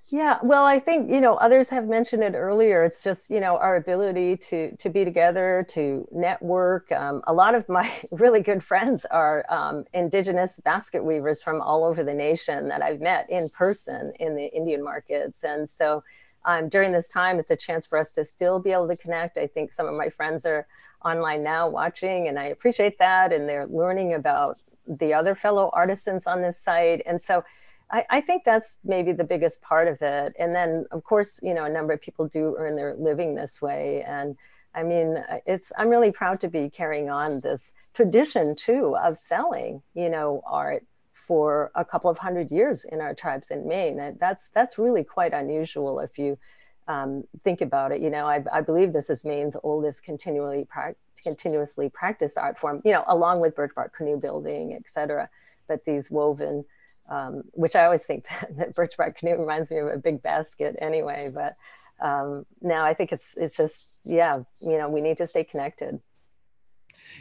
yeah, well, I think you know others have mentioned it earlier. It's just you know our ability to to be together, to network. Um, a lot of my really good friends are um, indigenous basket weavers from all over the nation that I've met in person in the Indian markets, and so um, during this time, it's a chance for us to still be able to connect. I think some of my friends are online now watching, and I appreciate that, and they're learning about the other fellow artisans on this site, and so I, I, think that's maybe the biggest part of it. And then, of course, you know, a number of people do earn their living this way. And I mean, it's I'm really proud to be carrying on this tradition too of selling, you know, art for a couple of hundred years in our tribes in Maine. And that's that's really quite unusual if you um, think about it. You know, I, I, believe this is Maine's oldest continually pra- continuously practiced art form. You know, along with birch bark canoe building, et cetera. But these woven um, which I always think that, that birch bark canoe reminds me of a big basket anyway. But um, now I think it's it's just yeah, you know, we need to stay connected.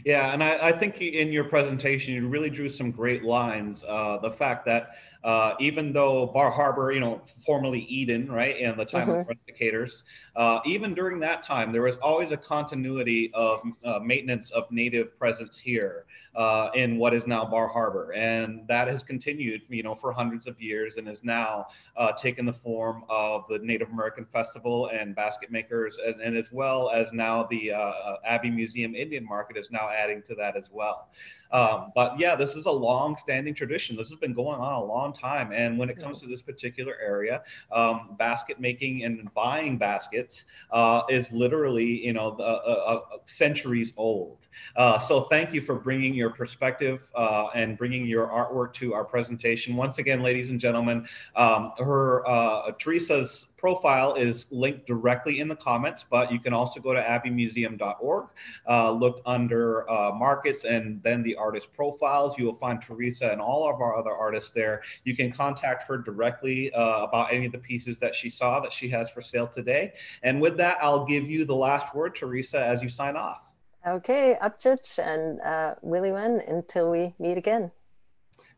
Yeah, and I, I, think in your presentation, you really drew some great lines. Uh, the fact that uh, even though Bar Harbor, you know, formerly Eden, right, in the time mm-hmm. of Rusticators, uh, even during that time, there was always a continuity of uh, maintenance of native presence here uh, in what is now Bar Harbor, and that has continued, you know, for hundreds of years, and is now uh, taken the form of the Native American Festival and basket makers, and, and as well as now the uh, Abbe Museum Indian Market is now adding to that as well. Um, but yeah, this is a long-standing tradition. This has been going on a long time. And when it comes to this particular area, um, basket making and buying baskets uh, is literally, you know, uh, uh, centuries old. Uh, so thank you for bringing your perspective uh, and bringing your artwork to our presentation. Once again, ladies and gentlemen, um, her uh, Theresa's profile is linked directly in the comments, but you can also go to abbemuseum.org, uh, look under uh, markets and then the artist profiles. You will find Theresa and all of our other artists there. You can contact her directly uh, about any of the pieces that she saw that she has for sale today. And with that, I'll give you the last word, Theresa, as you sign off. Okay, Upchich and uh, Willie Wen, until we meet again.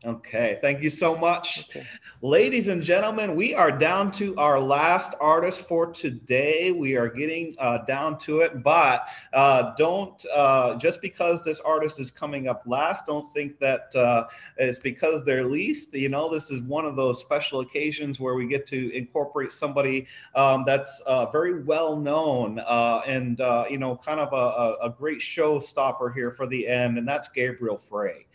Okay, thank you so much. Okay. Ladies and gentlemen, we are down to our last artist for today. We are getting uh, down to it, but uh, don't, uh, just because this artist is coming up last, don't think that uh, it's because they're least. You know, this is one of those special occasions where we get to incorporate somebody um, that's uh, very well known uh, and, you know, kind of a, a, great showstopper here for the end, and that's Gabriel Frey.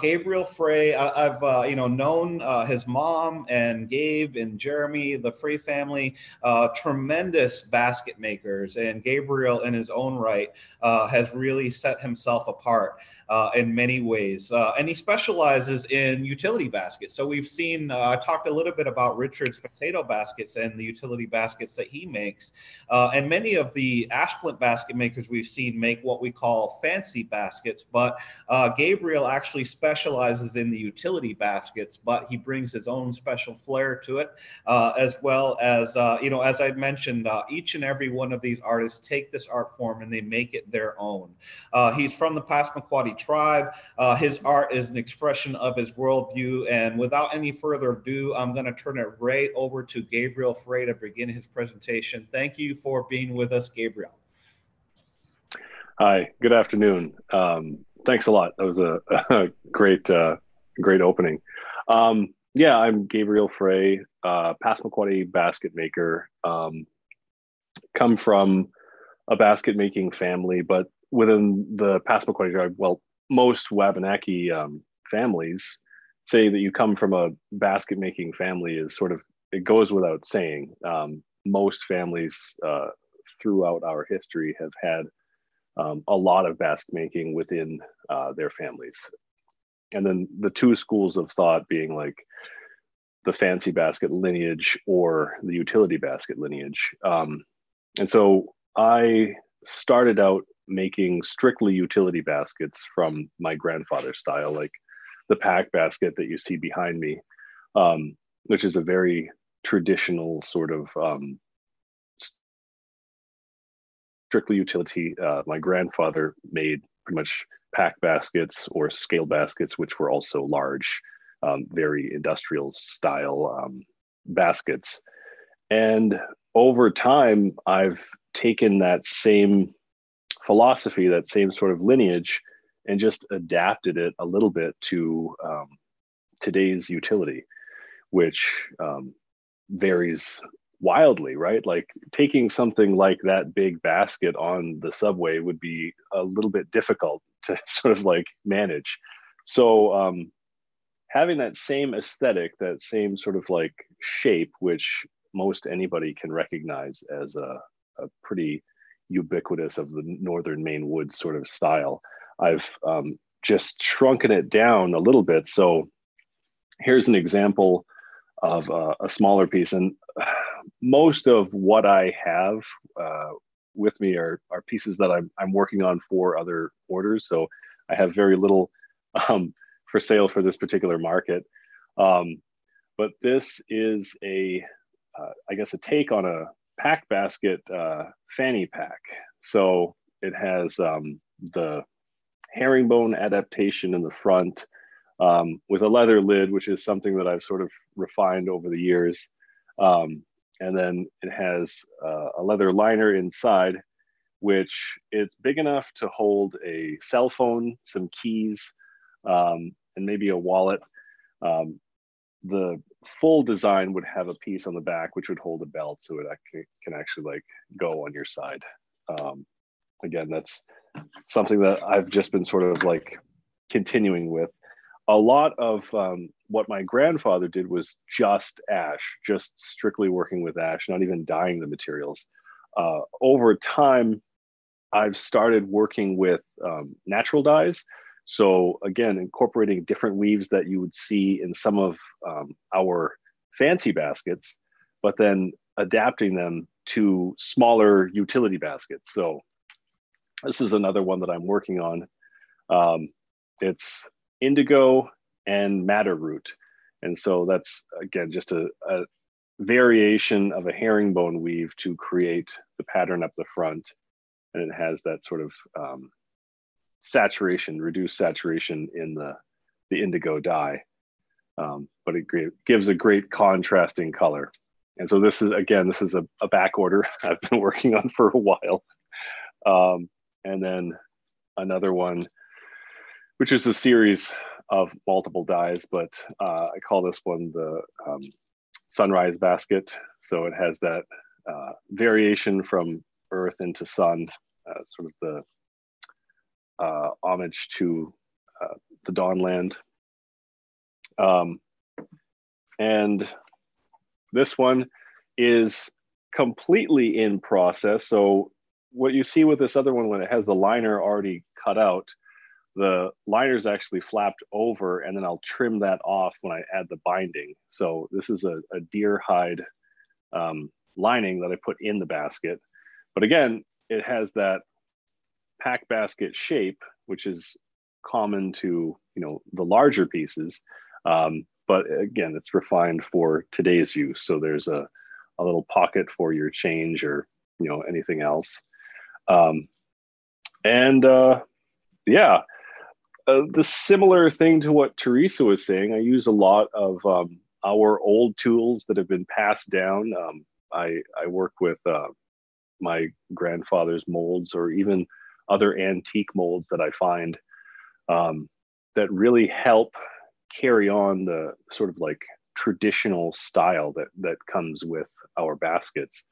Gabriel Frey I, have uh, you know known uh, his mom and Gabe and Jeremy, the Frey family, uh, tremendous basket makers, and Gabriel, in his own right, uh, has really set himself apart uh, in many ways. Uh, and he specializes in utility baskets. So we've seen, uh, I talked a little bit about Richard's potato baskets and the utility baskets that he makes. Uh, and many of the Ash Splint basket makers we've seen make what we call fancy baskets. But uh, Gabriel actually specializes in the utility baskets, but he brings his own special flair to it, uh, as well as, you know, as I mentioned, each and every one of these artists take this art form and they make it their own. he's from the Passamaquoddy tribe. Uh, his art is an expression of his worldview. And without any further ado, I'm going to turn it right over to Gabriel Frey to begin his presentation. Thank you for being with us, Gabriel. Hi, good afternoon. Um, thanks a lot. That was a, a great, uh, great opening. Um, yeah, I'm Gabriel Frey, uh, Passamaquoddy basket maker. Um, come from a basket making family, but within the Passamaquoddy tribe, well, most Wabanaki um, families say that you come from a basket making family is sort of it goes without saying. Um, most families uh, throughout our history have had um, a lot of basket making within uh, their families, and then the two schools of thought being like the fancy basket lineage or the utility basket lineage. Um, and so I started out making strictly utility baskets from my grandfather's style, like the pack basket that you see behind me, um, which is a very traditional sort of um, strictly utility. Uh, my grandfather made pretty much pack baskets or scale baskets, which were also large, um, very industrial style um, baskets. And over time, I've taken that same philosophy, that same sort of lineage, and just adapted it a little bit to um, today's utility, which um, varies wildly, right? Like taking something like that big basket on the subway would be a little bit difficult to sort of like manage. So, um, having that same aesthetic, that same sort of like shape, which most anybody can recognize as a, a pretty ubiquitous of the northern Maine woods sort of style. I've um, just shrunken it down a little bit. So here's an example of uh, a smaller piece. And most of what I have uh, with me are, are pieces that I'm, I'm working on for other orders. So I have very little um, for sale for this particular market. Um, but this is a, uh, I guess, a take on a pack basket uh, fanny pack. So it has um, the herringbone adaptation in the front um, with a leather lid, which is something that I've sort of refined over the years. Um, and then it has uh, a leather liner inside, which it's big enough to hold a cell phone, some keys, um, and maybe a wallet. Um, the full design would have a piece on the back which would hold a belt so it can actually like go on your side. Um, again that's something that i've just been sort of like continuing with. A lot of um, what my grandfather did was just ash just strictly working with ash not even dyeing the materials. Uh, over time i've started working with um, natural dyes so again, incorporating different weaves that you would see in some of um, our fancy baskets, but then adapting them to smaller utility baskets. So this is another one that I'm working on. Um, it's indigo and madder root. And so that's again just a, a variation of a herringbone weave to create the pattern up the front. And it has that sort of um, saturation, reduced saturation in the, the indigo dye. Um, but it gives a great contrasting color. And so this is, again, this is a, a back order I've been working on for a while. Um, and then another one, which is a series of multiple dyes, but uh, I call this one the um, sunrise basket. So it has that uh, variation from earth into sun, uh, sort of the uh, homage to uh, the Dawnland. Um, and this one is completely in process. So what you see with this other one, when it has the liner already cut out, the liner is actually flapped over and then I'll trim that off when I add the binding. So this is a, a deer hide um, lining that I put in the basket. But again, it has that pack basket shape, which is common to you know the larger pieces. Um, but again, it's refined for today's use. So there's a, a little pocket for your change or you know anything else. Um, and uh, yeah, uh, the similar thing to what Theresa was saying, I use a lot of um, our old tools that have been passed down. Um, I, I work with uh, my grandfather's molds or even other antique molds that I find um, that really help carry on the sort of like traditional style that that comes with our baskets.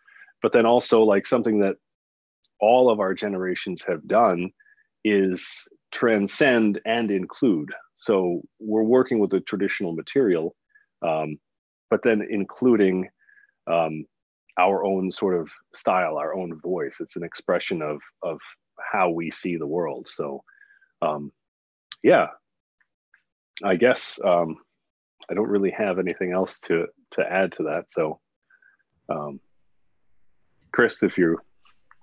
But then also like something that all of our generations have done is transcend and include. So we're working with the traditional material um, but then including um, our own sort of style our own voice. It's an expression of of how we see the world. So, um, yeah, I guess um, I don't really have anything else to to add to that. So, um, Chris, if you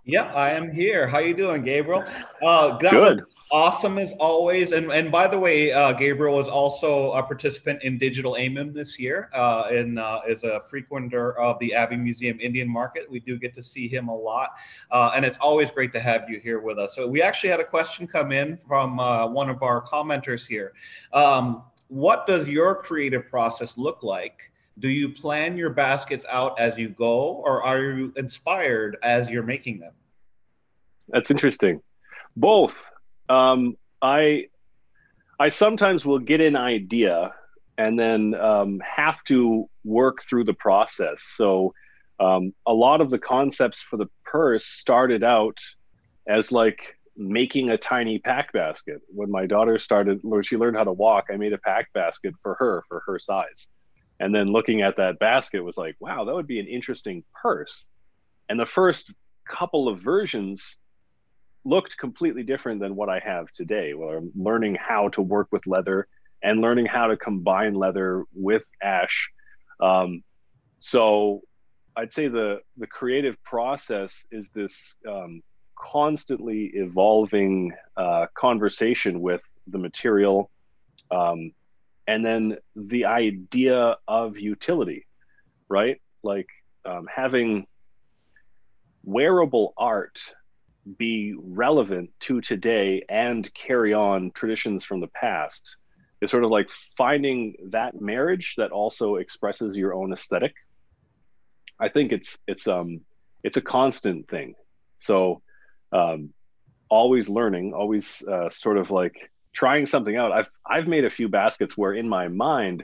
yeah, I am here. How you doing, Gabriel? Uh, Good awesome as always. And and by the way, uh, Gabriel is also a participant in Digital AMIM this year, uh, and uh, is a frequenter of the Abbe Museum Indian Market. We do get to see him a lot, uh, and it's always great to have you here with us. So we actually had a question come in from uh, one of our commenters here. Um, what does your creative process look like? Do you plan your baskets out as you go, or are you inspired as you're making them? That's interesting. Both um, I I sometimes will get an idea and then um, have to work through the process. So um, a lot of the concepts for the purse started out as like making a tiny pack basket. When my daughter started, when she learned how to walk, I made a pack basket for her for her size. And then looking at that basket was like, wow, that would be an interesting purse. And the first couple of versions looked completely different than what I have today. Where I'm learning how to work with leather and learning how to combine leather with ash. Um, so I'd say the the creative process is this um, constantly evolving uh, conversation with the material, um, and then the idea of utility, right? Like um, having wearable art be relevant to today and carry on traditions from the past is sort of like finding that marriage that also expresses your own aesthetic. I think it's it's um it's a constant thing. So um, always learning, always uh, sort of like trying something out. I've I've made a few baskets where in my mind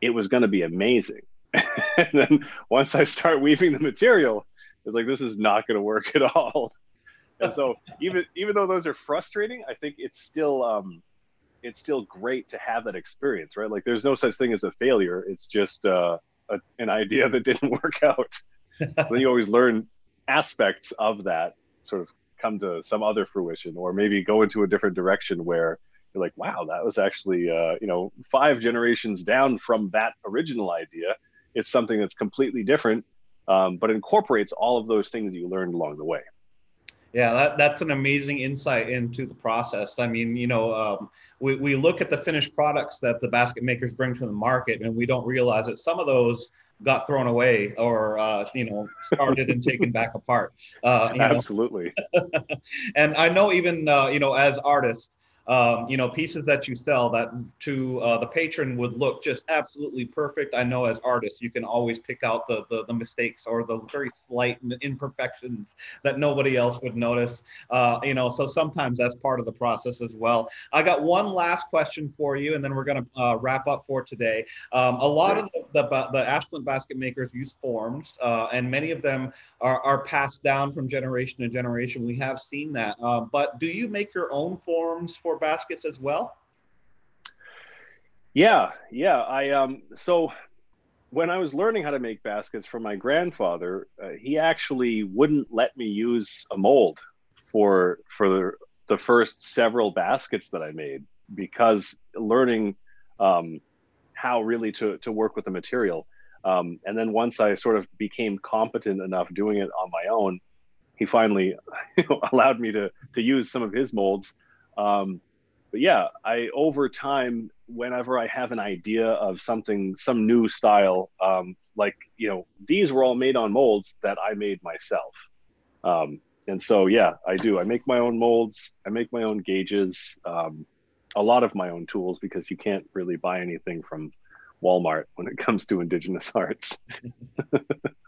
it was going to be amazing, and then once I start weaving the material, it's like this is not going to work at all. And so even even though those are frustrating, I think it's still um, it's still great to have that experience, right? Like there's no such thing as a failure. It's just uh, a, an idea that didn't work out. then you always learn aspects of that sort of come to some other fruition, or maybe go into a different direction where you're like, wow, that was actually uh, you know five generations down from that original idea. It's something that's completely different, um, but incorporates all of those things you learned along the way. Yeah, that, that's an amazing insight into the process. I mean, you know, um, we, we look at the finished products that the basket makers bring to the market, and we don't realize that some of those got thrown away or uh, you know started and taken back apart. Uh, Absolutely. and I know even uh, you know as artists, um, you know, pieces that you sell that to uh, the patron would look just absolutely perfect. I know as artists, you can always pick out the, the, the mistakes or the very slight imperfections that nobody else would notice. Uh, you know, so sometimes that's part of the process as well. I got one last question for you, and then we're going to uh, wrap up for today. Um, a lot of the, the, the Ash Splint basket makers use forms, uh, and many of them are, are passed down from generation to generation. We have seen that. Uh, but do you make your own forms for baskets as well? Yeah, yeah. I um so when I was learning how to make baskets from my grandfather, uh, he actually wouldn't let me use a mold for for the first several baskets that I made because learning um, how really to to work with the material. Um, and then once I sort of became competent enough doing it on my own, he finally allowed me to to use some of his molds. Um, but yeah, I over time, whenever I have an idea of something, some new style, um, like you know, these were all made on molds that I made myself. Um, and so yeah, I do. I make my own molds. I make my own gauges. Um, a lot of my own tools because you can't really buy anything from Walmart when it comes to indigenous arts.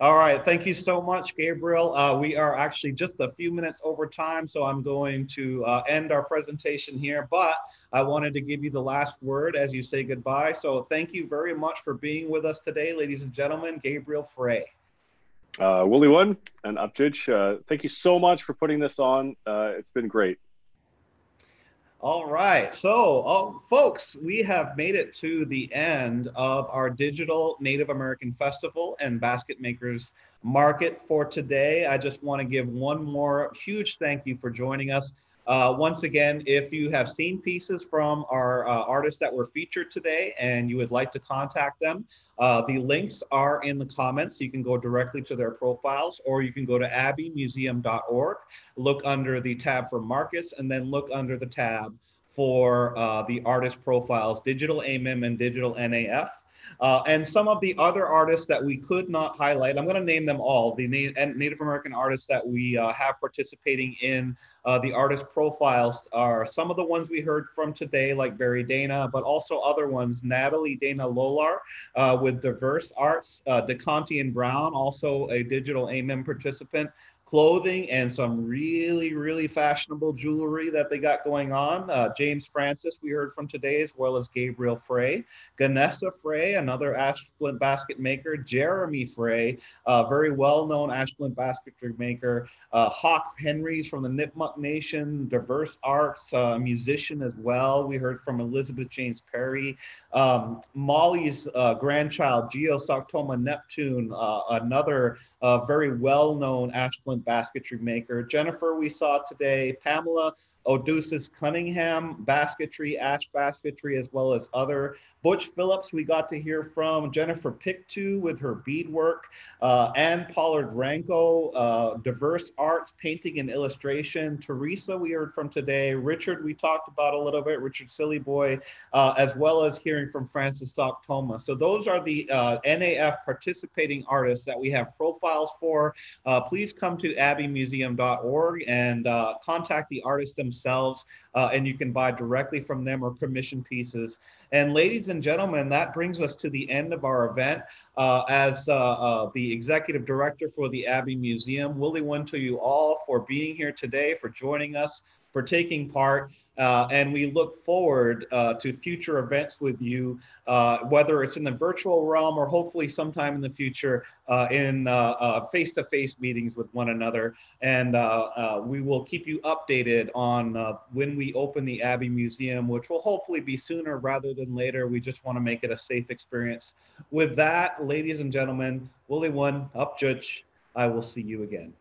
All right. Thank you so much, Gabriel. Uh, we are actually just a few minutes over time, so I'm going to uh, end our presentation here. But I wanted to give you the last word as you say goodbye. So thank you very much for being with us today, ladies and gentlemen. Gabriel Frey. Uh, Willie One and Uptich, uh, thank you so much for putting this on. Uh, it's been great. All right. So, oh, folks, we have made it to the end of our digital Native American Festival and Basket Makers Market for today. I just want to give one more huge thank you for joining us. Uh, once again, if you have seen pieces from our uh, artists that were featured today and you would like to contact them, uh, the links are in the comments. You can go directly to their profiles or you can go to abbemuseum.org, look under the tab for markets, and then look under the tab for uh, the artist profiles, digital AMIM and digital NAF. Uh, and some of the other artists that we could not highlight, I'm going to name them all, the Native American artists that we uh, have participating in uh, the artist profiles are some of the ones we heard from today, like Barry Dana, but also other ones, Natalie Dana Lolar uh, with Diverse Arts, uh, Decontie and Brown, also a digital AMIM participant, clothing and some really, really fashionable jewelry that they got going on. Uh, James Francis, we heard from today, as well as Gabriel Frey. Ganessa Frey, another Ash Splint basket maker. Jeremy Frey, a very well-known Ash Splint basket maker. Uh, Hawk Henries from the Nipmuc Nation, diverse arts, uh, musician as well. We heard from Elizabeth James Perry. Um, Molly's uh, grandchild, Geo Soctomah Neptune, uh, another uh, very well-known Ash Splint basketry maker. Jennifer, we saw today. Pamela Outdusis Cunningham basketry, Ash basketry, as well as other. Butch Phillips, we got to hear from Jennifer Pictou with her beadwork, uh, Ann Pollard Ranco, uh, diverse arts, painting and illustration. Theresa, we heard from today. Richard, we talked about a little bit, Richard Silliboy, uh, as well as hearing from Frances Soctomah. So those are the uh, NAF participating artists that we have profiles for. Uh, please come to abbemuseum.org and uh, contact the artists themselves, uh, and you can buy directly from them or commission pieces. And ladies and gentlemen, that brings us to the end of our event. Uh, as uh, uh, the executive director for the Abbe Museum, Willie one to you all for being here today, for joining us, for taking part. Uh, and we look forward uh, to future events with you, uh, whether it's in the virtual realm or hopefully sometime in the future uh, in face to face meetings with one another. And uh, uh, we will keep you updated on when we open the Abbe Museum, which will hopefully be sooner rather than later. We just want to make it a safe experience. With that, ladies and gentlemen, Willie One, up judge. I will see you again.